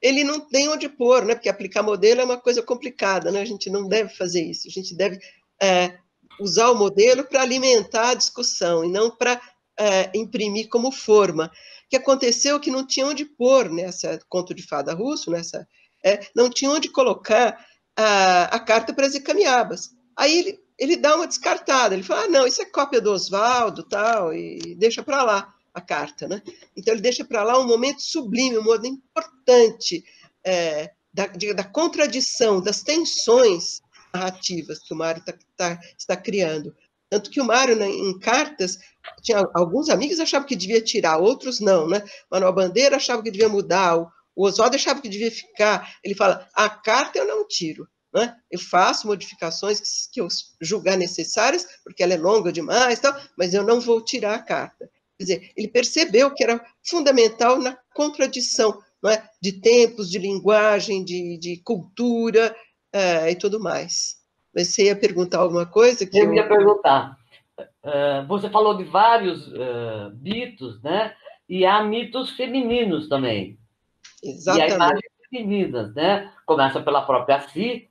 ele não tem onde pôr, né? porque aplicar modelo é uma coisa complicada, né? a gente não deve fazer isso, a gente deve é, usar o modelo para alimentar a discussão, e não para é, imprimir como forma. O que aconteceu que não tinha onde pôr nessa conto de fada russo, nessa, é, não tinha onde colocar a, a carta para as Icamiabas. Aí ele, ele dá uma descartada, ele fala, ah, não, isso é cópia do Oswaldo, tal, e deixa para lá a carta, né? Então ele deixa para lá um momento sublime, um momento importante é, da, de, da contradição, das tensões narrativas que o Mário tá, tá, está criando. Tanto que o Mário, né, em cartas, tinha alguns amigos achavam que devia tirar, outros não, né? Manuel Bandeira achava que devia mudar, o, o Oswaldo achava que devia ficar. Ele fala: a carta eu não tiro, né? Eu faço modificações que, que eu julgar necessárias, porque ela é longa demais, tal, mas eu não vou tirar a carta. Quer dizer, ele percebeu que era fundamental na contradição não é? de tempos, de linguagem, de, de cultura uh, e tudo mais. Mas você ia perguntar alguma coisa? Que eu, eu ia perguntar. uh, você falou de vários uh, mitos, né? E há mitos femininos também. Exatamente. E há imagens femininas, né? Começa pela própria Si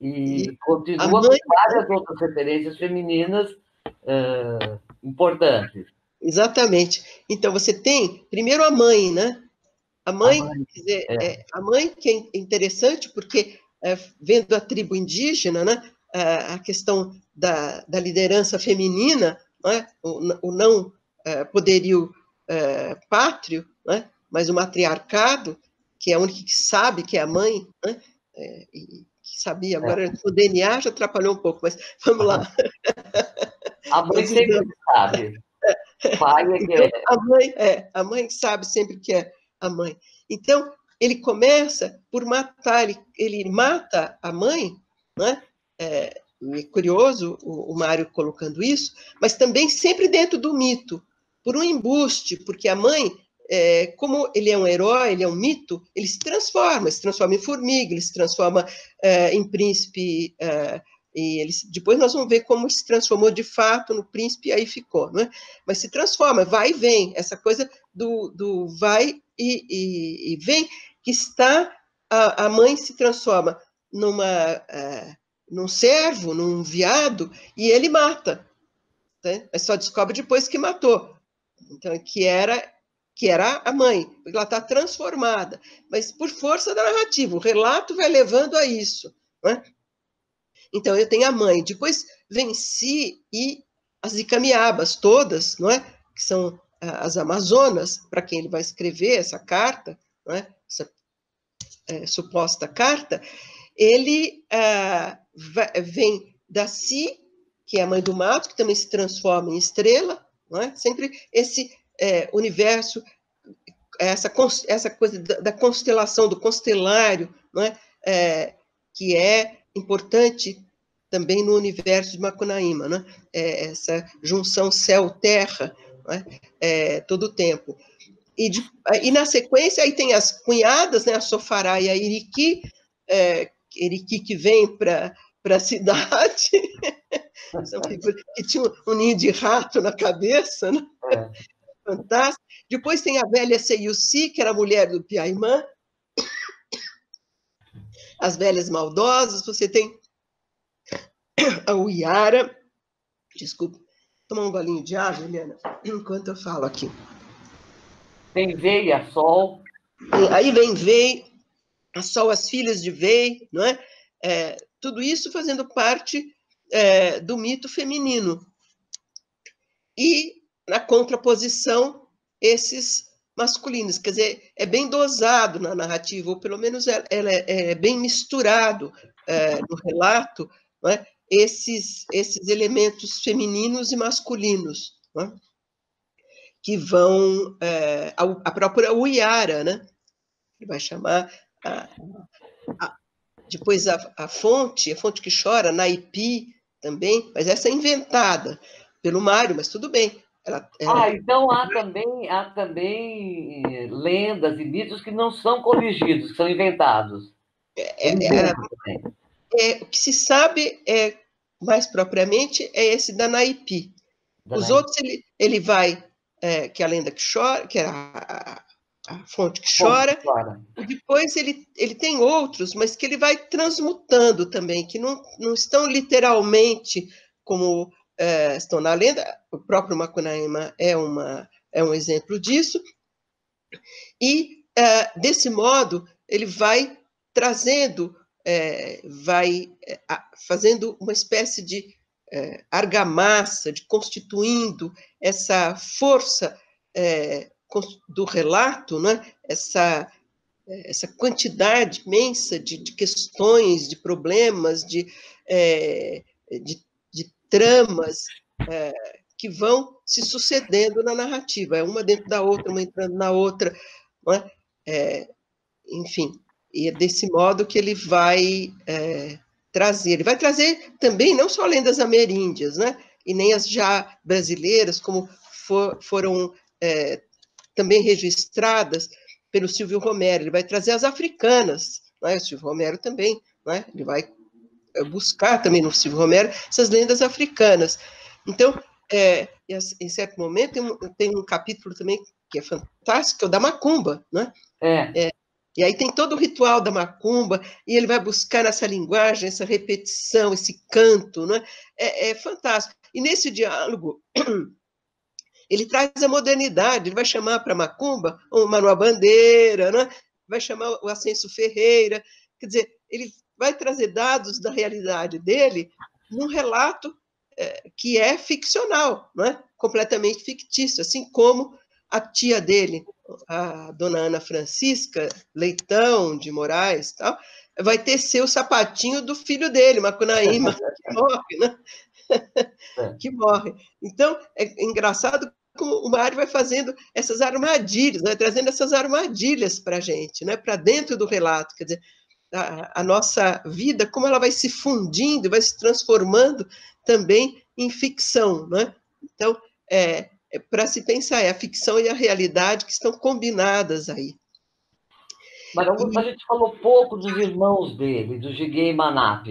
e, e continua mãe... com várias outras referências femininas uh, importantes. Exatamente. Então, você tem, primeiro, a mãe, né? A mãe, a mãe, dizer, é. É, a mãe que é interessante porque, é, vendo a tribo indígena, né, a questão da, da liderança feminina, né, o, o não é, poderio é, pátrio, né, mas o matriarcado, que é a única que sabe que é a mãe, né, é, e que sabia, agora o DNA já atrapalhou um pouco, mas vamos lá. A mãe sempre sabe. Pai é que é. A mãe, é, a mãe sabe sempre que é a mãe. Então, ele começa por matar, ele, ele mata a mãe, né? É, é curioso o, o Mário colocando isso, mas também sempre dentro do mito, por um embuste, porque a mãe, é, como ele é um herói, ele é um mito, ele se transforma, se transforma em formiga, ele se transforma é, em príncipe é, e ele, depois nós vamos ver como se transformou de fato no príncipe, e aí ficou, né? Mas se transforma, vai e vem, essa coisa do, do vai e, e, e vem, que está, a, a mãe se transforma numa, uh, num servo, num viado, e ele mata. Né? Mas só descobre depois que matou. Então, que era que era a mãe, porque ela está transformada, mas por força da narrativa, o relato vai levando a isso. Né? Então, eu tenho a mãe. Depois venci e as icamiabas todas, não é? Que são as Amazonas, para quem ele vai escrever essa carta, não é? essa é, suposta carta, ele ah, vem da Si, que é a mãe do mato, que também se transforma em estrela, não é? Sempre esse é, universo, essa, essa coisa da, constelação, do constelário, não é? é que é importante também no universo de Macunaíma, né? É essa junção céu-terra, né? é, todo o tempo. E, de, e, na sequência, aí tem as cunhadas, né? a Sofará e a Iriqui, é, Iriqui que vem para a cidade, que tinha um ninho de rato na cabeça, né? Fantástico. Depois tem a velha Seiuci, que era a mulher do Piaimã, as velhas maldosas, você tem a Uiara, desculpa, tomar um golinho de água, Eliana, enquanto eu falo aqui. Tem Vei, a Sol. Aí vem Vei, a Sol, as filhas de Vei, não é? é tudo isso fazendo parte é, do mito feminino. E, na contraposição, esses masculinos. Quer dizer, é bem dosado na narrativa, ou pelo menos ela é, é bem misturado é, no relato, é? esses, esses elementos femininos e masculinos, é? que vão. É, a, a, própria Uiara, né? ele vai chamar. A, a, depois a fonte, a fonte que chora, Naipi também, mas essa é inventada pelo Mário, mas tudo bem. Ela, ela... Ah, então há também, há também eh, lendas e mitos que não são corrigidos, que são inventados. É, é, é, o que se sabe é mais propriamente é esse da Naipi. Da Os Naipi. outros ele, ele vai, é, que é a lenda que chora, que é a, a fonte que chora, fonte e depois ele, ele tem outros, mas que ele vai transmutando também, que não, não estão literalmente como é, estão na lenda, o próprio Macunaíma é, uma, é um exemplo disso, e é, desse modo ele vai trazendo, é, vai é, fazendo uma espécie de é, argamassa, de constituindo essa força é, do relato, né? essa, essa quantidade imensa de, de questões, de problemas, de, de tramas é, que vão se sucedendo na narrativa, é uma dentro da outra, uma entrando na outra, é? É, enfim, e é desse modo que ele vai é, trazer. Ele vai trazer também não só lendas ameríndias, né, e nem as já brasileiras, como for, foram é, também registradas pelo Silvio Romero, ele vai trazer as africanas, né, o Silvio Romero também, né, ele vai buscar também no Silvio Romero essas lendas africanas. Então, é, em certo momento, tem um, tem um, capítulo também que é fantástico, que é o da macumba, né? É. é. E aí tem todo o ritual da macumba, e ele vai buscar nessa linguagem, essa repetição, esse canto, né? é, é fantástico. E nesse diálogo, ele traz a modernidade, ele vai chamar para macumba o Manuel Bandeira, né? vai chamar o Ascenso Ferreira, quer dizer, ele vai trazer dados da realidade dele num relato é, que é ficcional, não é? completamente fictício, assim como a tia dele, a dona Ana Francisca Leitão de Moraes, tal, vai tecer o sapatinho do filho dele, Macunaíma, que morre, né? É. que morre. Então, é engraçado como o Mário vai fazendo essas armadilhas, vai trazendo essas armadilhas para a gente, né? para dentro do relato. Quer dizer, a, a, nossa vida, como ela vai se fundindo, vai se transformando também em ficção. Né? Então, é, é para se pensar, é a ficção e a realidade que estão combinadas aí. Mas e... a gente falou pouco dos irmãos dele, do Giguei e Manap.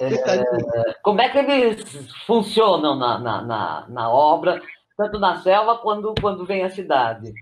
É, como é que eles funcionam na, na, na, na obra tanto na selva quando, quando vem a cidade.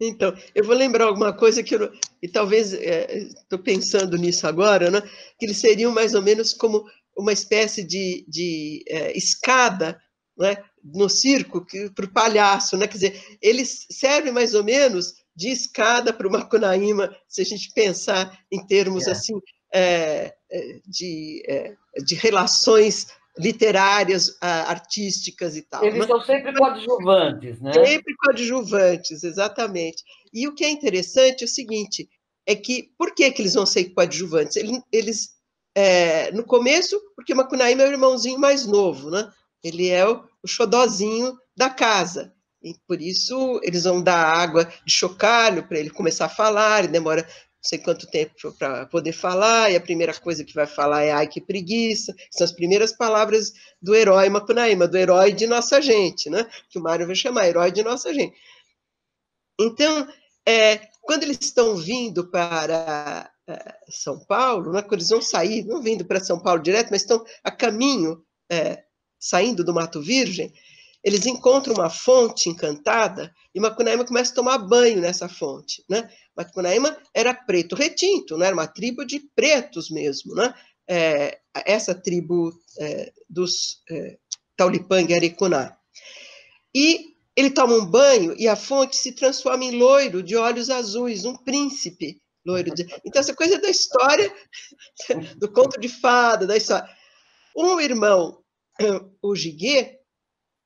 Então, eu vou lembrar alguma coisa que eu, e talvez estou é, pensando nisso agora, né? que eles seriam mais ou menos como uma espécie de, de é, escada né? no circo para o palhaço, né? quer dizer, eles servem mais ou menos de escada para o Macunaíma, se a gente pensar em termos é. assim é, é de, é, de relações literárias, artísticas e tal. Eles são sempre coadjuvantes, né? Sempre coadjuvantes, exatamente. E o que é interessante é o seguinte, é que, por que, que eles vão ser coadjuvantes? Eles, eles é, no começo, porque Macunaíma é o irmãozinho mais novo, né? Ele é o, o xodózinho da casa. E por isso eles vão dar água de chocalho para ele começar a falar, ele demora sei quanto tempo para poder falar, e a primeira coisa que vai falar é ai que preguiça, são as primeiras palavras do herói Macunaíma, do herói de nossa gente, né? Que o Mário vai chamar, herói de nossa gente. Então, é, quando eles estão vindo para é, São Paulo, né, quando eles vão sair, não vindo para São Paulo direto, mas estão a caminho, é, saindo do Mato Virgem, eles encontram uma fonte encantada e Macunaíma começa a tomar banho nessa fonte, né? Macunaíma era preto retinto, né? Era uma tribo de pretos mesmo, né? É, essa tribo é, dos é, Taulipang Arecuná. E ele toma um banho e a fonte se transforma em loiro de olhos azuis, um príncipe loiro. De... Então, essa coisa da história, do conto de fada, da história. Um irmão, o Giguê,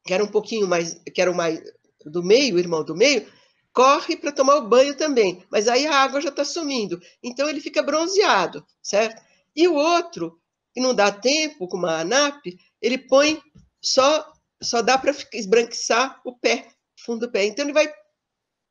que era um pouquinho mais, que era o mais do meio, o irmão do meio, corre para tomar o banho também, mas aí a água já está sumindo, então ele fica bronzeado, certo? E o outro, que não dá tempo, com uma ANAP, ele põe só, só dá para esbranquiçar o pé, fundo do pé. Então ele vai,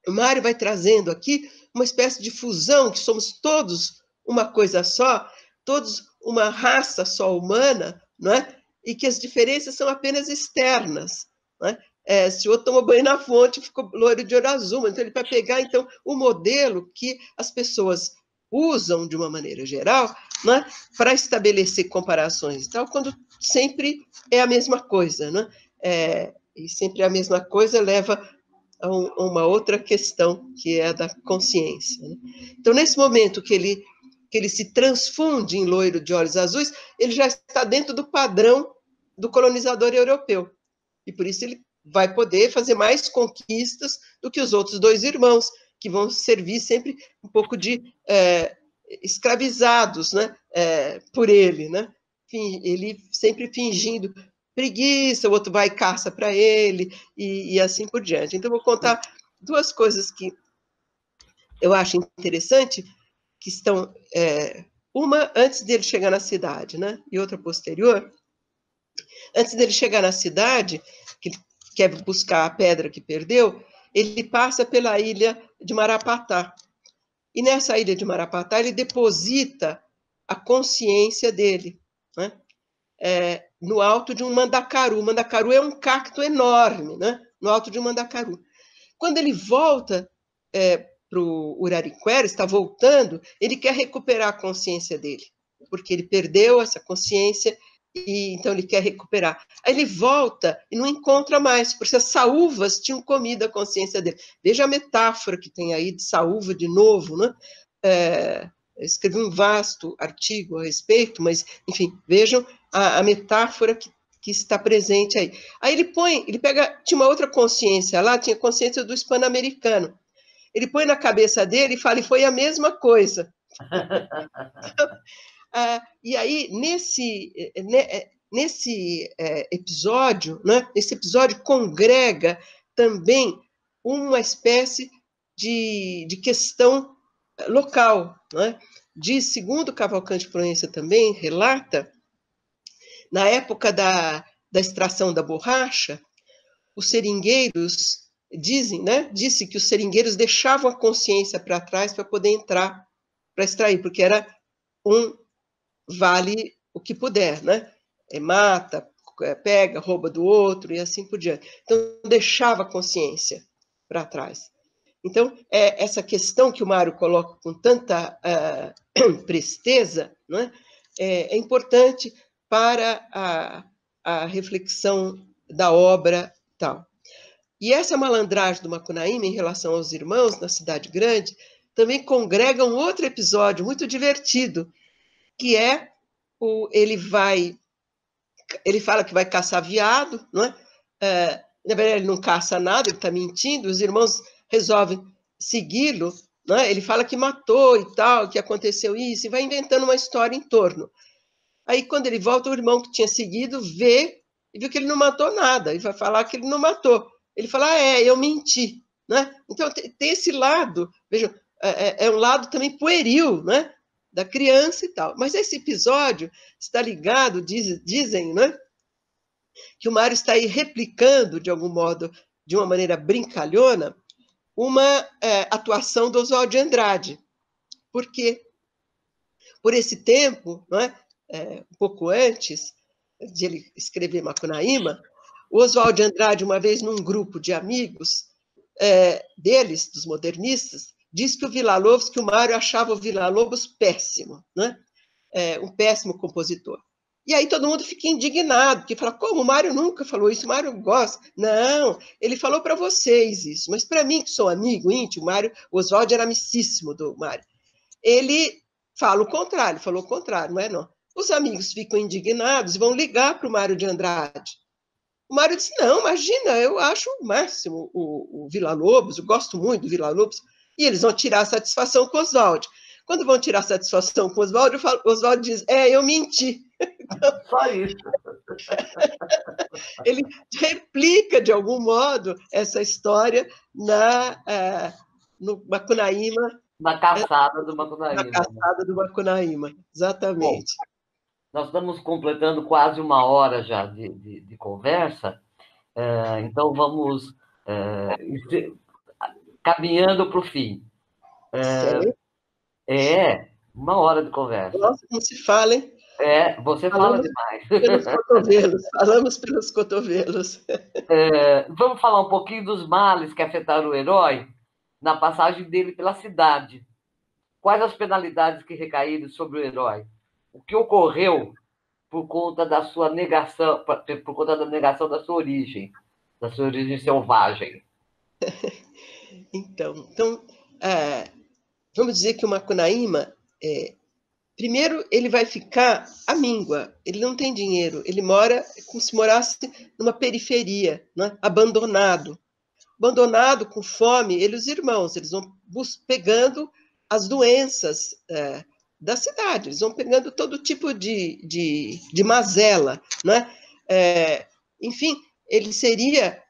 o Mário vai trazendo aqui uma espécie de fusão, que somos todos uma coisa só, todos uma raça só humana, não é? E que as diferenças são apenas externas. Né? É, se o outro tomou banho na fonte, ficou loiro de olho azul. Então, ele vai pegar então, o modelo que as pessoas usam de uma maneira geral né, para estabelecer comparações e tal, quando sempre é a mesma coisa. Né? É, e sempre a mesma coisa leva a, um, uma outra questão, que é a da consciência. Né? Então, nesse momento que ele que ele se transfunde em loiro de olhos azuis, ele já está dentro do padrão do colonizador europeu. E por isso ele vai poder fazer mais conquistas do que os outros dois irmãos, que vão servir sempre um pouco de é, escravizados né, é, por ele. Né? Ele sempre fingindo preguiça, o outro vai e caça para ele, e, e assim por diante. Então, vou contar duas coisas que eu acho interessante que estão é, uma antes dele chegar na cidade, né? E outra posterior. Antes dele chegar na cidade, que quer buscar a pedra que perdeu, ele passa pela ilha de Marapatá. E nessa ilha de Marapatá, ele deposita a consciência dele, né? É, no alto de um mandacaru. O mandacaru é um cacto enorme, né? No alto de um mandacaru. Quando ele volta é, para o Urariquera, está voltando, ele quer recuperar a consciência dele, porque ele perdeu essa consciência e então ele quer recuperar. Aí ele volta e não encontra mais, porque as saúvas tinham comido a consciência dele. Veja a metáfora que tem aí de saúva de novo, né? É, escrevi um vasto artigo a respeito, mas, enfim, vejam a, a metáfora que, que, está presente aí. Aí ele põe, ele pega, tinha uma outra consciência lá, tinha consciência do hispano-americano. Ele põe na cabeça dele e fala, e foi a mesma coisa. Ah, e aí, nesse, eh, né, eh, nesse episódio, né, esse episódio congrega também uma espécie de, de questão local. Né? Diz, segundo Cavalcante Proença também, relata, na época da, da extração da borracha, os seringueiros dizem, né? Disse que os seringueiros deixavam a consciência para trás para poder entrar para extrair, porque era um vale o que puder, né? É, mata, é, pega, rouba do outro e assim por diante. Então, deixava a consciência para trás. Então, é, essa questão que o Mário coloca com tanta uh, presteza né, é, é, importante para a, a reflexão da obra tal. E essa malandragem do Macunaíma em relação aos irmãos na cidade grande também congrega um outro episódio muito divertido, que é o ele vai ele fala que vai caçar viado, não é? é na verdade ele não caça nada, ele está mentindo. Os irmãos resolvem segui-lo, é? Ele fala que matou e tal, que aconteceu isso, e vai inventando uma história em torno. Aí quando ele volta, o irmão que tinha seguido vê e viu que ele não matou nada, e vai falar que ele não matou. Ele fala, ah, é, eu menti, né? Então tem, tem esse lado, vejam, é, é, é um lado também pueril, né? Da criança e tal. Mas esse episódio está ligado, diz, dizem, né? Que o Mário está aí replicando, de algum modo, de uma maneira brincalhona, uma é, atuação do Oswald de Andrade. Por quê? Por esse tempo, não é? é um pouco antes de ele escrever Macunaíma, o Oswald de Andrade, uma vez num grupo de amigos é, deles, dos modernistas, diz que o Villa-Lobos, que o Mário achava o Villa-Lobos péssimo, né? É, um péssimo compositor. E aí todo mundo fica indignado, que fala, como o Mário nunca falou isso, o Mário gosta. Não, ele falou para vocês isso, mas para mim, que sou amigo íntimo, o Mário, o Oswald era amicíssimo do Mário. Ele fala o contrário, falou o contrário, não é não? Os amigos ficam indignados e vão ligar para o Mário de Andrade. O Mário disse, não, imagina, eu acho o máximo o, o Vila Lobos, eu gosto muito do Vila Lobos, e eles vão tirar satisfação com Oswald. Quando vão tirar satisfação com Oswald, Oswald diz: É, eu menti. Só isso. Ele replica, de algum modo, essa história na, uh, no Macunaíma. Na caçada do Macunaíma. Na caçada do Macunaíma, exatamente. Bom, nós estamos completando quase uma hora já de, de, de conversa, uh, então vamos uh, caminhando para o fim. É, é, uma hora de conversa. Nossa, como se fala, hein? É, você falamos fala demais. Pelos cotovelos, falamos pelos cotovelos. É, vamos falar um pouquinho dos males que afetaram o herói na passagem dele pela cidade. Quais as penalidades que recaíram sobre o herói? O que ocorreu por conta da sua negação, por conta da negação da sua origem, da sua origem selvagem? Então, então é, vamos dizer que o Macunaíma, é, primeiro, ele vai ficar à míngua, ele não tem dinheiro, ele mora como se morasse numa periferia, né, abandonado. Abandonado, com fome, ele e os irmãos, eles vão pegando as doenças é, da cidade, eles vão pegando todo tipo de, de, de mazela. Né? É, enfim, ele seria,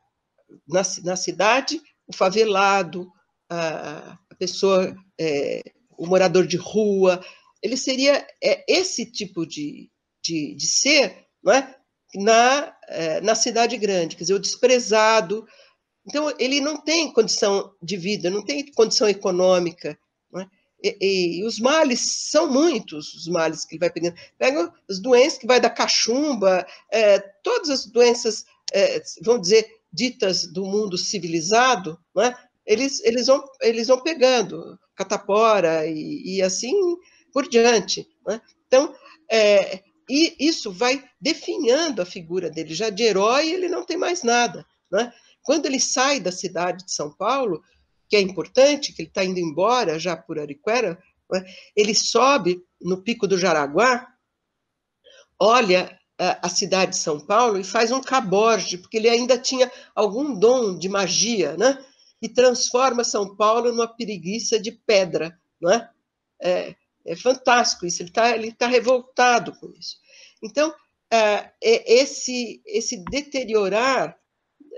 na, na cidade, o favelado, a, pessoa, é, o morador de rua, ele seria é, esse tipo de, de, de ser não é? na, é, na cidade grande, quer dizer, o desprezado. Então, ele não tem condição de vida, não tem condição econômica. É? E, e, os males são muitos, os males que ele vai pegando. Pega as doenças que vai da cachumba, é, todas as doenças, é, vamos dizer, ditas do mundo civilizado, é? eles, eles, vão, eles vão pegando catapora e, e assim por diante. É? Então, é, e isso vai definhando a figura dele. Já de herói, ele não tem mais nada. Né? Quando ele sai da cidade de São Paulo, que é importante, que ele está indo embora já por Ariquera, né? ele sobe no Pico do Jaraguá, olha a cidade de São Paulo e faz um caborge, porque ele ainda tinha algum dom de magia, né? E transforma São Paulo numa preguiça de pedra, não é? É, fantástico isso, ele está ele tá revoltado com isso. Então, é, esse, esse deteriorar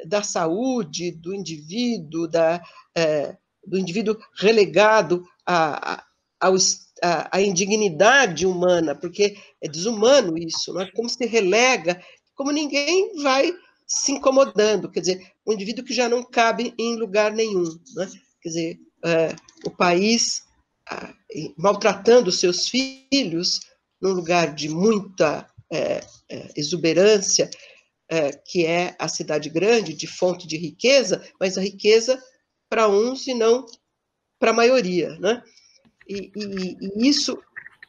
da saúde do indivíduo, da, é, do indivíduo relegado a, ao, a, a, indignidade humana, porque é desumano isso, não é? como se relega, como ninguém vai se incomodando, quer dizer, um indivíduo que já não cabe em lugar nenhum, né? quer dizer, é, o país maltratando seus filhos num lugar de muita é, é, exuberância, é, que é a cidade grande, de fonte de riqueza, mas a riqueza para uns e não para a maioria, né? E, e, e isso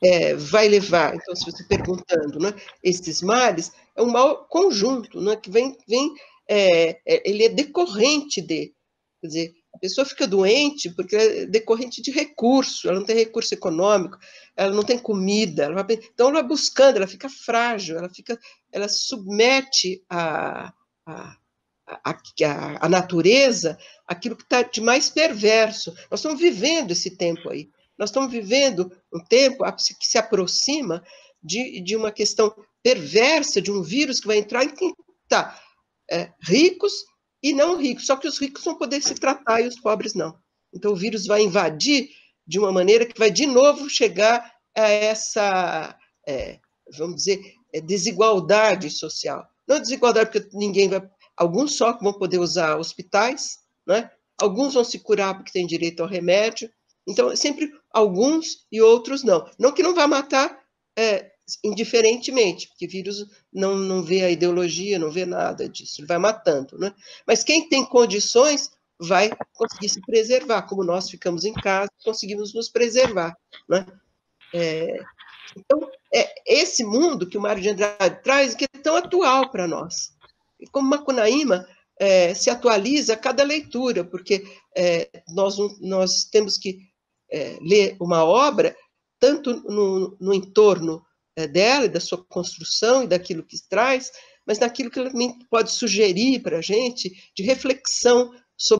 é, vai levar, então, se você perguntando, né, esses males, é um mal conjunto, né, que vem, vem é, é ele é decorrente de, quer dizer, a pessoa fica doente porque é decorrente de recurso, ela não tem recurso econômico, ela não tem comida, ela vai, então ela vai buscando, ela fica frágil, ela fica, ela submete a, a, a, a, a natureza aquilo que está de mais perverso. Nós estamos vivendo esse tempo aí. Nós estamos vivendo um tempo que se aproxima de, de uma questão perversa, de um vírus que vai entrar em quem está é, ricos e não ricos, só que os ricos vão poder se tratar e os pobres não. Então o vírus vai invadir de uma maneira que vai de novo chegar a essa, é, vamos dizer, é, desigualdade social. Não desigualdade porque ninguém vai, alguns só vão poder usar hospitais, né? Alguns vão se curar porque têm direito ao remédio. Então sempre alguns e outros não. Não que não vá matar é, indiferentemente, porque vírus não, não vê a ideologia, não vê nada disso, ele vai matando, né? Mas quem tem condições vai conseguir se preservar, como nós ficamos em casa, conseguimos nos preservar, né? É, então, é esse mundo que o Mário de Andrade traz, que é tão atual para nós. E como Macunaíma é, se atualiza a cada leitura, porque é, nós, nós temos que é, ler uma obra tanto no, no entorno é, dela da sua construção e daquilo que traz, mas naquilo que ela pode sugerir para a gente de reflexão